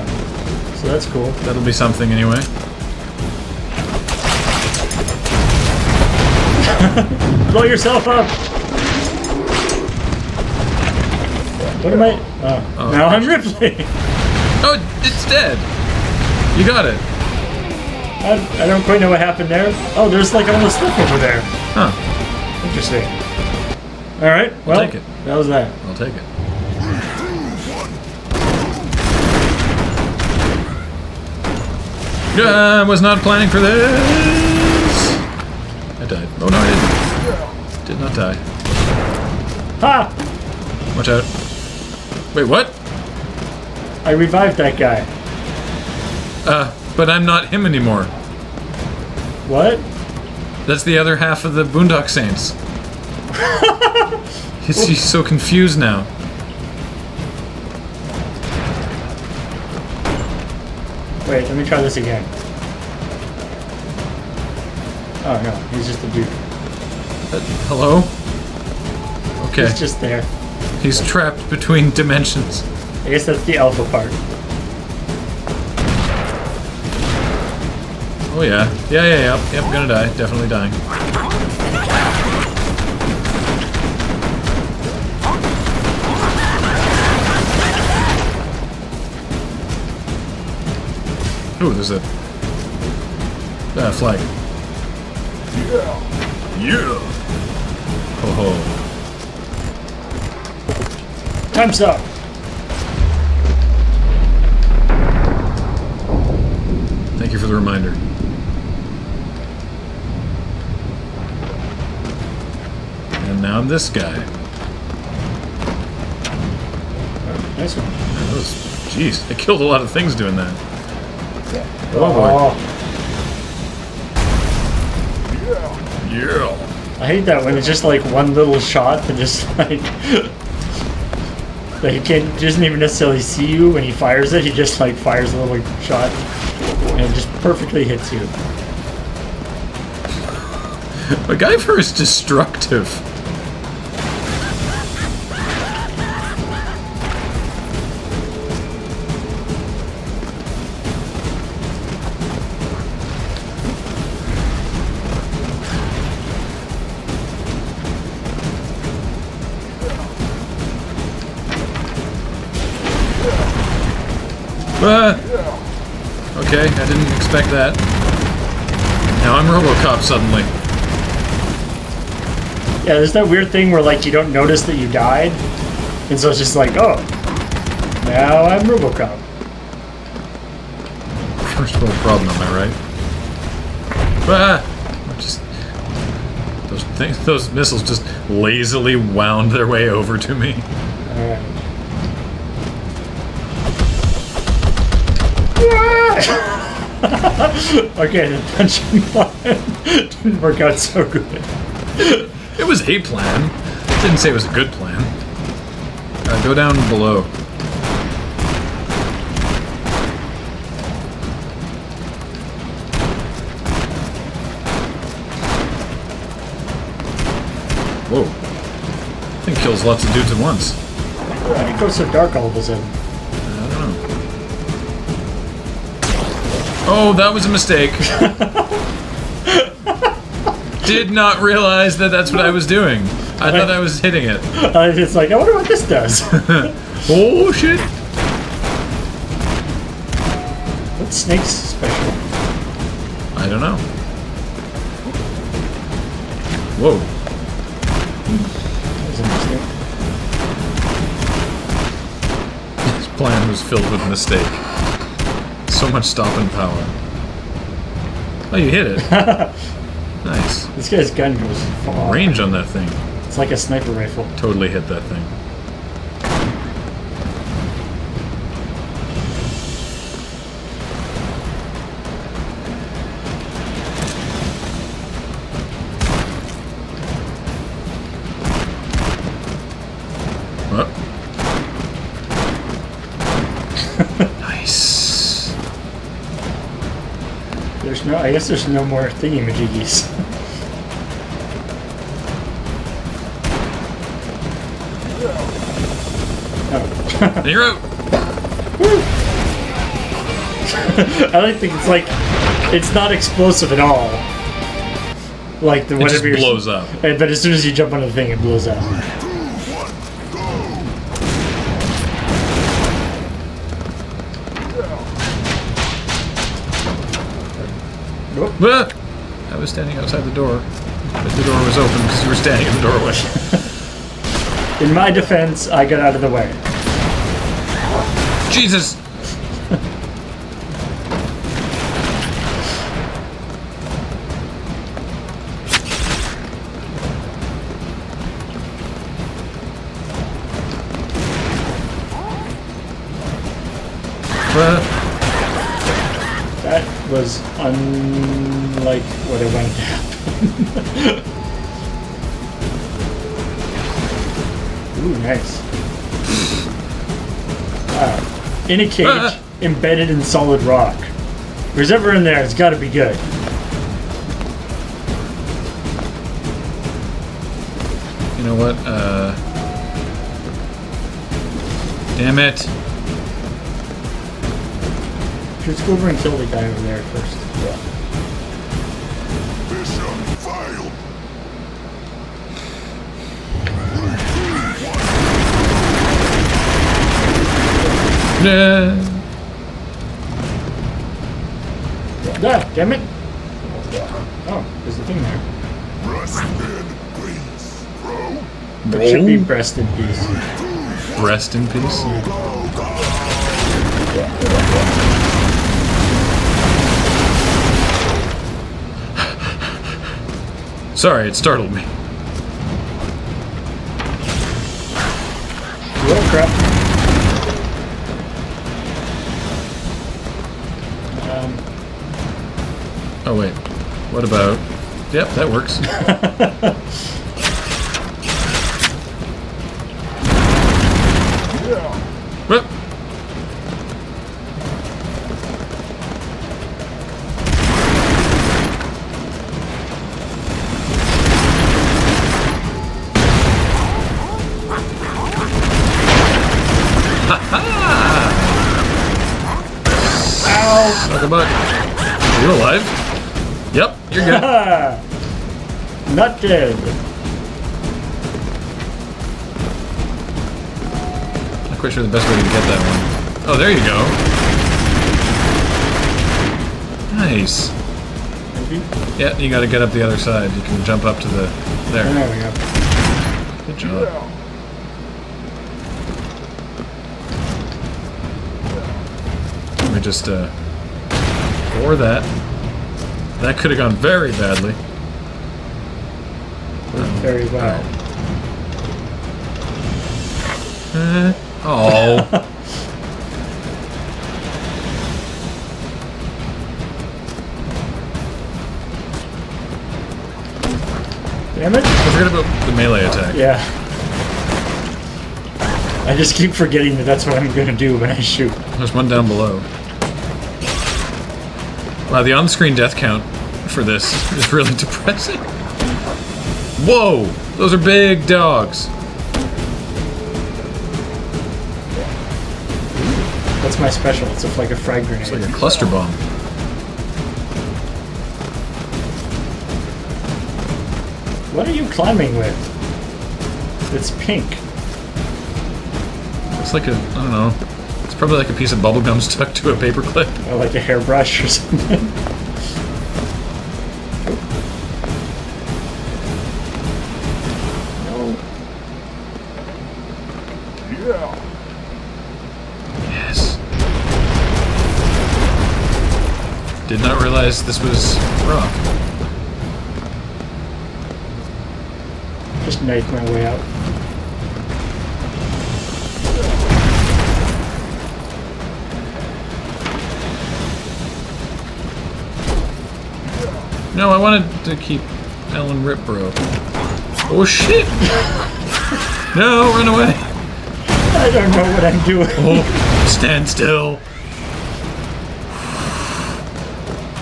so that's cool. That'll be something anyway. Blow yourself up. What am I? Oh, Oh. now I'm Ripley. Oh, it's dead! You got it. I, I don't quite know what happened there. Oh, there's like all this stuff over there. Huh. Interesting. All right. Well, take it. that was that. I'll take it. I was not planning for this! I died. Oh no, I didn't. Did not die. Ha! Watch out. Wait, what? I revived that guy. Uh, but I'm not him anymore. What? That's the other half of the Boondock Saints. he's, he's so confused now. Wait, let me try this again. Oh no, he's just a dude. Uh, hello? Okay. He's just there. He's trapped between dimensions. I guess that's the alpha part. Oh yeah. Yeah, yeah, yeah. Yep, gonna die. Definitely dying. Ooh, there's a uh, flag. Yeah. Yeah. Ho ho. Time's up. Thank you for the reminder. And now this guy. Nice one. That was, jeez, I killed a lot of things doing that. Oh, boy. Yeah. I hate that when it's just like one little shot that just like that he can't doesn't even necessarily see you when he fires it. He just like fires a little shot and just perfectly hits you. MacGyver is destructive. That. Now I'm Robocop suddenly. Yeah, there's that weird thing where like you don't notice that you died, and so it's just like, oh, now I'm RoboCop. First world problem, am I right? Ah! Just those things, those missiles just lazily wound their way over to me. okay, the punching plan didn't work out so good. It was a plan. Didn't say it was a good plan. Uh, go down below. Whoa. I think kills lots of dudes at once. It go so dark all of a sudden? Oh, that was a mistake. Did not realize that that's what I was doing. I thought I was hitting it. Uh, it's like, I wonder what this does. Oh shit! What's Snake's special? I don't know. Whoa. That was interesting. This plan was filled with mistake. So much stopping power. Oh, you hit it. nice. This guy's gun goes far. Range on that thing. It's like a sniper rifle. Totally hit that thing. I guess there's no more thingy majiggies. Oh. You're out. I don't think it's like it's not explosive at all. Like the It just whatever you're- blows up. Uh, But as soon as you jump on the thing, it blows up. I was standing outside the door, but the door was open because you were standing in the doorway. In my defense, I got out of the way. Jesus! In a cage, Ah. embedded in solid rock. Who's ever in there, it's gotta be good. you know what? Uh, damn it. Just go over and kill the guy over there first. Yeah. Ah, damn it! Oh, there's a thing there. Rest in peace, bro. It should be breast in peace. Rest in peace. Sorry, it startled me. What about? Yep, that works. Yeah, you got to get up the other side. You can jump up to the there. there we go. Good job. Let me just uh, or that. That could have gone very badly. Very well. Just keep forgetting that that's what I'm gonna do when I shoot. There's one down below. Wow, the on-screen death count for this is really depressing. Whoa! Those are big dogs. That's my special. It's a, like a frag grenade. It's like a cluster bomb. What are you climbing with? It's pink. It's like a, I don't know. It's probably like a piece of bubblegum stuck to a paperclip. Or like a hairbrush or something. no. Yeah. Yes. Did not realize this was rock. Just knife my way out. No, I wanted to keep Ellen Ripbro. Oh shit! no, run away! I don't know what I'm doing. Oh, stand still.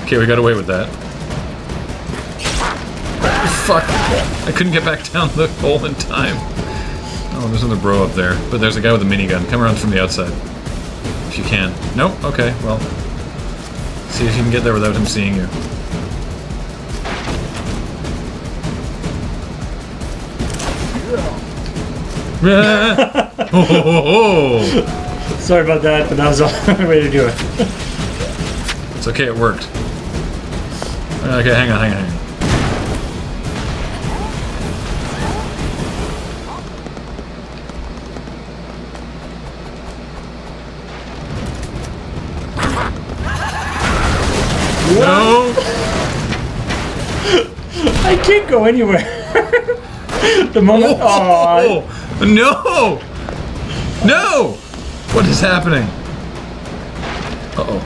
Okay, we got away with that. Fuck. I couldn't get back down the hole in time. Oh, there's another bro up there. But there's a guy with a minigun. Come around from the outside. If you can. Nope. Okay, well. See if you can get there without him seeing you. Oh, ho, ho. Sorry about that, but that was the only way to do it. It's okay, it worked. Okay, hang on, hang on, hang on. No! I can't go anywhere. the moment. Oh, Oh, no! No! What is happening? Uh-oh.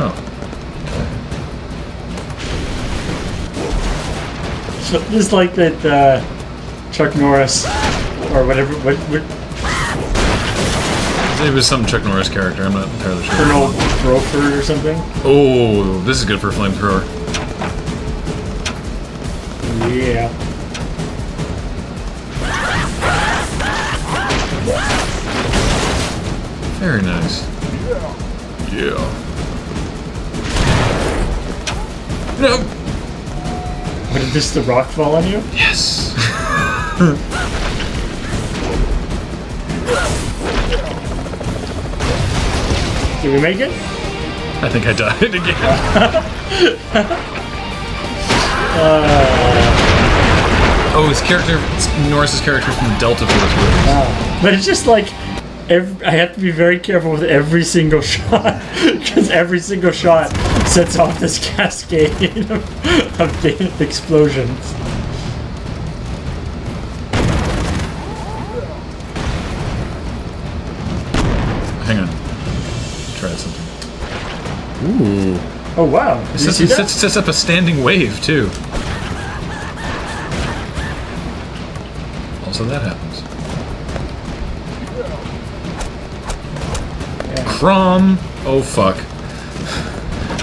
Oh. So, just like that uh, Chuck Norris or whatever, what, what It was some Chuck Norris character, I'm not entirely sure. Colonel Broford or something. Oh, this is good for a flamethrower. Yeah. Very nice. Yeah. No. But did this the rock fall on you? Yes. Did we make it? I think I died again. Uh. oh, his character, Norris's character from Delta Force. was- But it's just like ev I have to be very careful with every single shot because every single shot sets off this cascade of, of explosions. Oh wow! It sets, it sets, sets up a standing wave too. Also, that happens. Crom. Oh fuck.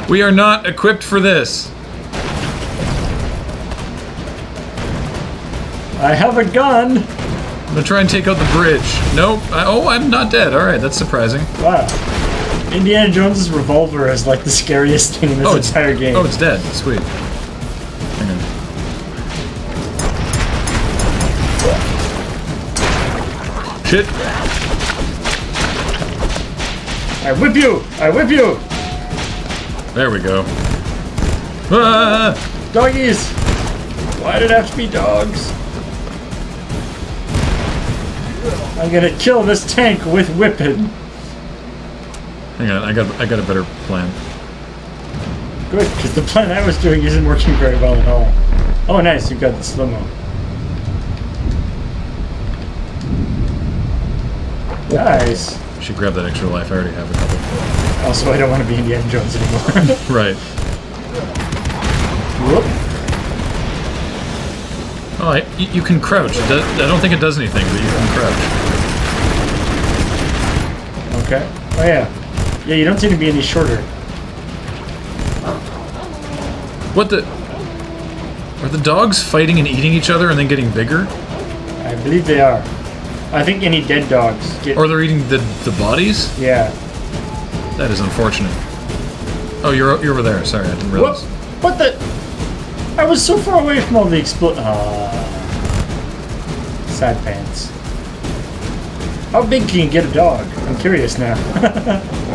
We are not equipped for this. I have a gun. I'm gonna try and take out the bridge. Nope. I, oh, I'm not dead. All right, that's surprising. Wow. Indiana Jones's revolver is like the scariest thing in this Oh, entire game. Oh, it's dead. Sweet. Shit. I whip you! I whip you! There we go. Ah! Doggies! Why did it have to be dogs? I'm gonna kill this tank with whipping. Hang on, I got I got a better plan. Good, because the plan I was doing isn't working very well at all. Oh, nice, you've got the slow mo. Nice. Should grab that extra life. I already have a couple. Also, I don't want to be Indiana Jones anymore. Right. Whoop. Oh, I, you, you can crouch. Does, I don't think it does anything, but you can crouch. Okay. Oh, yeah. Yeah, you don't seem to be any shorter. What the? Are the dogs fighting and eating each other and then getting bigger? I believe they are. I think any dead dogs get. Or they're eating the the bodies? yeah. That is unfortunate. Oh, you're you're over there. Sorry, I didn't realize. What What the? I was so far away from all the expl. Ah. sad pants. How big can you get a dog? I'm curious now.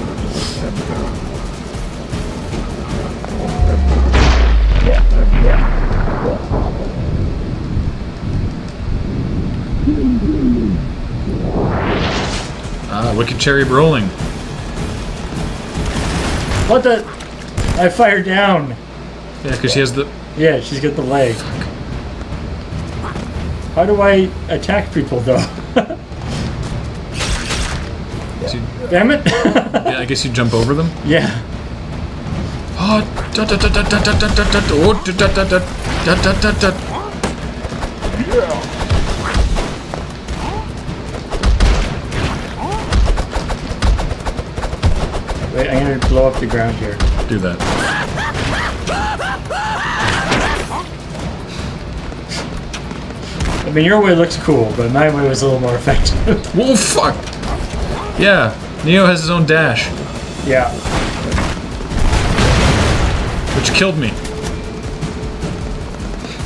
Ah, wicked Cherry Broling. what the? I fired down. Yeah, because she has the. Yeah, she's got the leg. How do I attack people though? she- Damn it! yeah, I guess you jump over them. yeah. Oh, da da da da da da da da da da oh, da da da da da blow up the ground here. Do that. I mean, your way looks cool, but my way was a little more effective. Whoa, fuck! Yeah, Neo has his own dash, yeah. which killed me.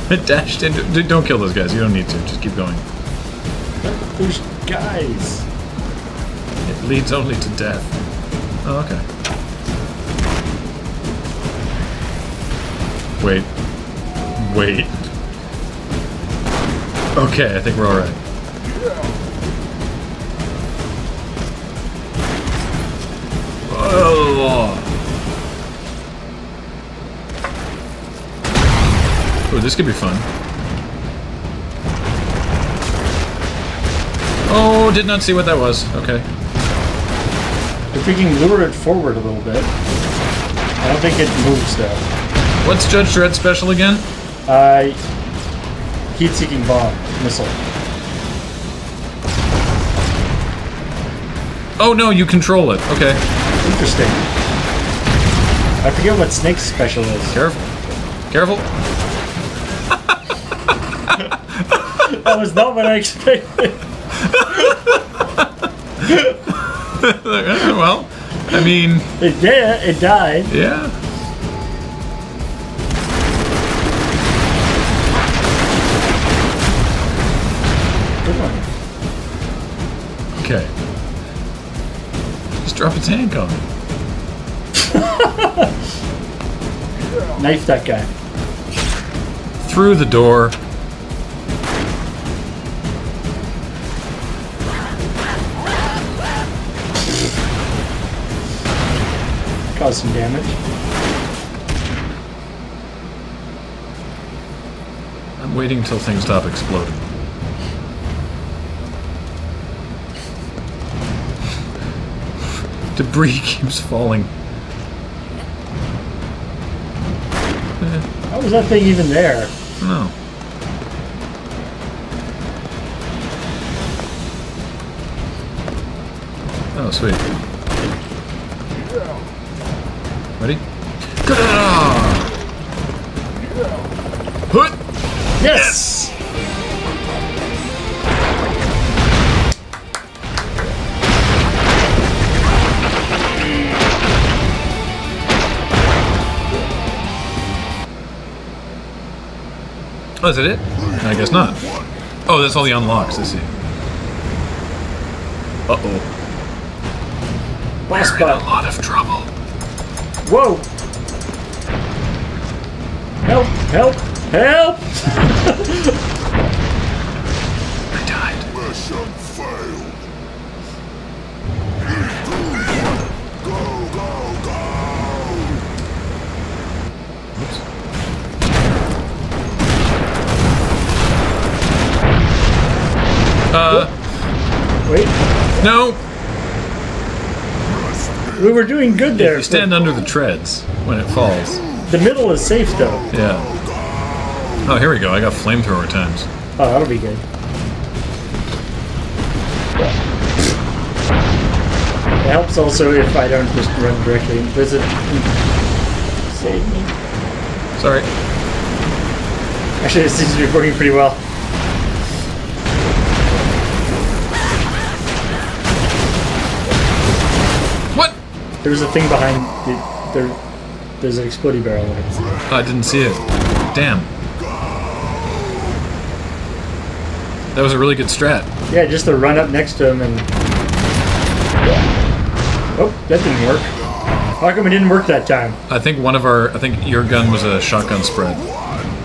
It dashed into. Don't kill those guys. You don't need to. Just keep going. There's guys. It leads only to death. Oh, okay. Wait. Wait. Okay, I think we're alright. Oh. Ooh, this could be fun. Oh, did not see what that was. Okay. If we can lure it forward a little bit. I don't think it moves though. What's Judge Dredd special again? Uh, heat-seeking bomb missile. Oh no, you control it. Okay. Interesting. I forget what Snake's special is. Careful. Careful. That was not what I expected. well, I mean, It did. It died. yeah. Drop a tank on it. Knife that guy. Through the door. Cause some damage. I'm waiting until things stop exploding. Debris keeps falling. How was that thing even there? No. Oh, sweet. Ready? Ga-da! Yes! Oh, is that it? I guess not. Oh, that's all the unlocks, I see. Uh-oh. Boss We're in a lot of trouble. Whoa! Help! Help! Help! I died. Mission failed. Uh, Wait, no. we were doing good there. You stand under the treads when it falls. The middle is safe though. Yeah. Oh, here we go. I got flamethrower times. Oh, that'll be good. It helps also if I don't just run directly. Does it save me? Sorry. Actually, this seems to be working pretty well. There's a thing behind the, there. There's an exploding barrel in it. Oh, I didn't see it. Damn. That was a really good strat. Yeah, just to run up next to him and. Oh, that didn't work. How come it didn't work that time? I think one of our, I think your gun was a shotgun spread.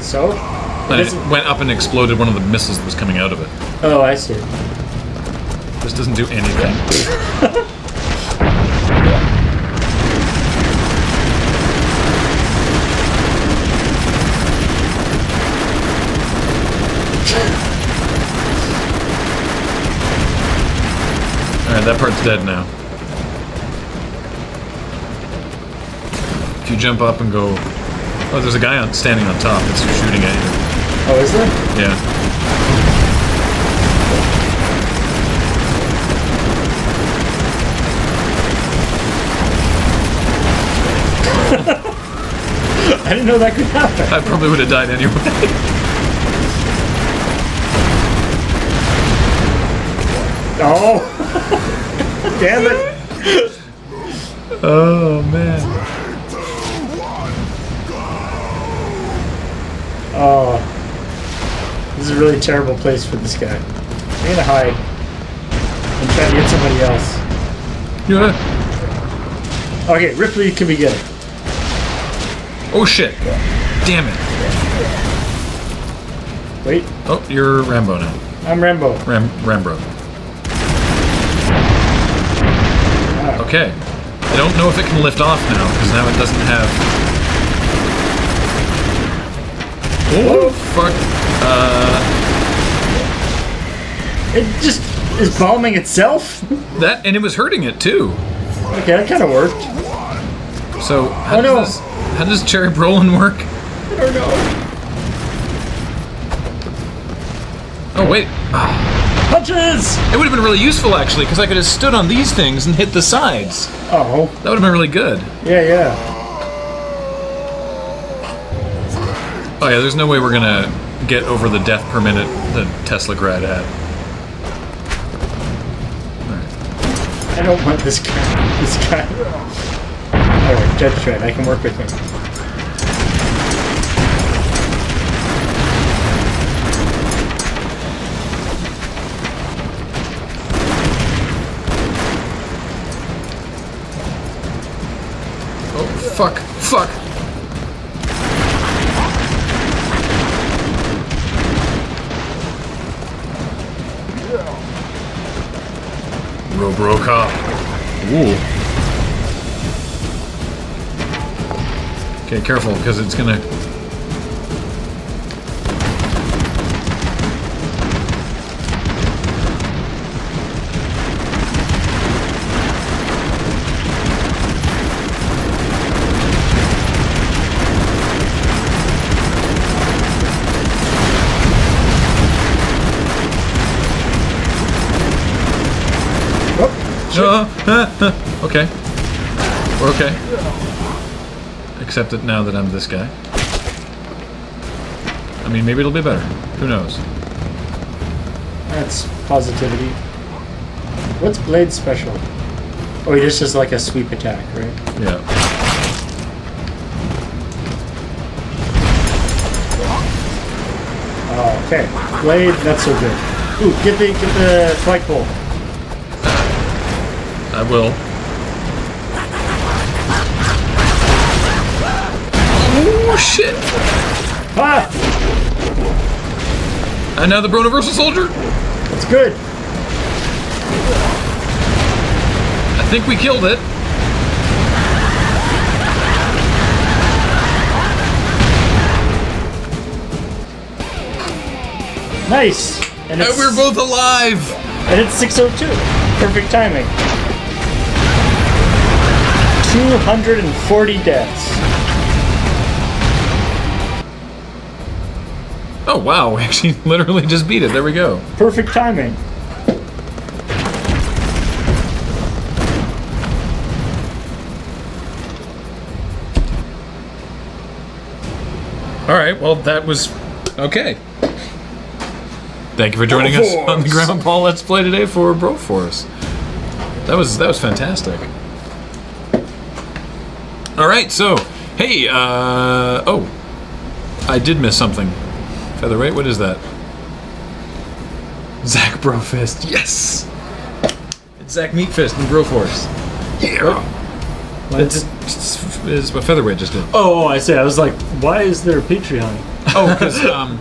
So? And It it went up and exploded one of the missiles that was coming out of it. Oh, I see. This doesn't do anything. Alright, that part's dead now. If you jump up and go... Oh, there's a guy on, standing on top that's shooting at you. Oh, is there? Yeah. I didn't know that could happen. I probably would have died anyway. Oh! Damn it! oh, man. Oh. This is a really terrible place for this guy. I'm gonna hide. And try to get somebody else. You wanna... Okay, Ripley can be good. Oh, shit. Damn it. Wait, Oh, you're Rambo now. I'm Rambo. Ram Rambro. Okay. I don't know if it can lift off now, because now it doesn't have... Oh, fuck. Uh, It just is bombing itself? That and it was hurting it too. okay, that kind of worked. So how Oh, no. does this, how does Cherry Broling work? I don't know. Oh wait, Punches! it would have been really useful actually because I could have stood on these things and hit the sides. Oh, That would have been really good. yeah, yeah. Oh yeah, there's no way we're gonna get over the death per minute that Tesla Grad had. I don't want this guy. This guy. Alright, Judge Dredd, I can work with him. Fuck, fuck. Robocop. Ooh. Okay, careful, because it's gonna. Oh, okay. We're okay. Except that now that I'm this guy. I mean, maybe it'll be better. Who knows? that's positivity. What's Blade special? Oh, just does like a sweep attack, right? Yeah. Oh, okay. Blade, not so good. Ooh, get the get the flagpole. I will. Oh shit! Ah, And now the Broniversal Soldier. that's good. I think we killed it. Nice. And And we're both alive. and it's 602. Perfect timing. 240 deaths. Oh wow! We actually literally just beat it. There we go. Perfect timing. All right. Well, that was okay. Thank you for joining us on the. Grandpa Let's Play today for Broforce. That was that was fantastic. All right. So, hey. Uh, oh, I did miss something. Featherweight. What is that? Zach Brofist. Yes. It's Zach Meatfist and Broforce. Yeah. It's, it's, it's what Featherweight just did. Oh, I say. I was like, why is there a Patreon? Oh, because um,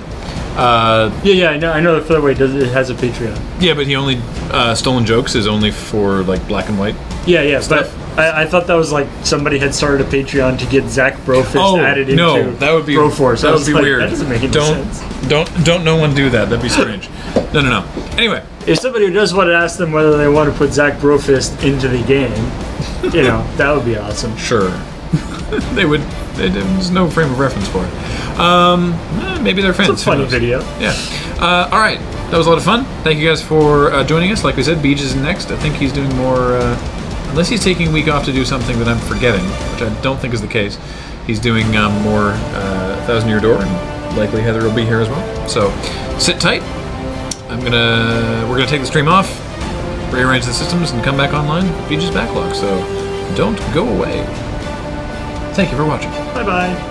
uh, Yeah, yeah, I know. I know the Featherweight does. It has a Patreon. yeah, but he only uh, stolen jokes is only for like black and white. Yeah, yeah, Stuff. I, I thought that was like somebody had started a Patreon to get Zach Brofist added into Oh, no, that would be Broforce. That would be like, weird. That doesn't make any don't, sense. Don't don't no one do that. That'd be strange. no, no, no. Anyway, If somebody does want to ask them whether they want to put Zach Brofist into the game, you know, that would be awesome. sure. they would. They, there's no frame of reference for it. Um, eh, maybe they're fans. It's a funny video. Yeah. Uh, all right. That was a lot of fun. Thank you guys for uh, joining us. Like we said, Beej is next. I think he's doing more. Uh, unless he's taking a week off to do something that I'm forgetting, which I don't think is the case. He's doing um, more uh, Thousand Year Door, and likely Heather will be here as well. So sit tight. I'm gonna. We're gonna take the stream off, rearrange the systems, and come back online. Beej's backlog. So don't go away. Thank you for watching. Bye bye.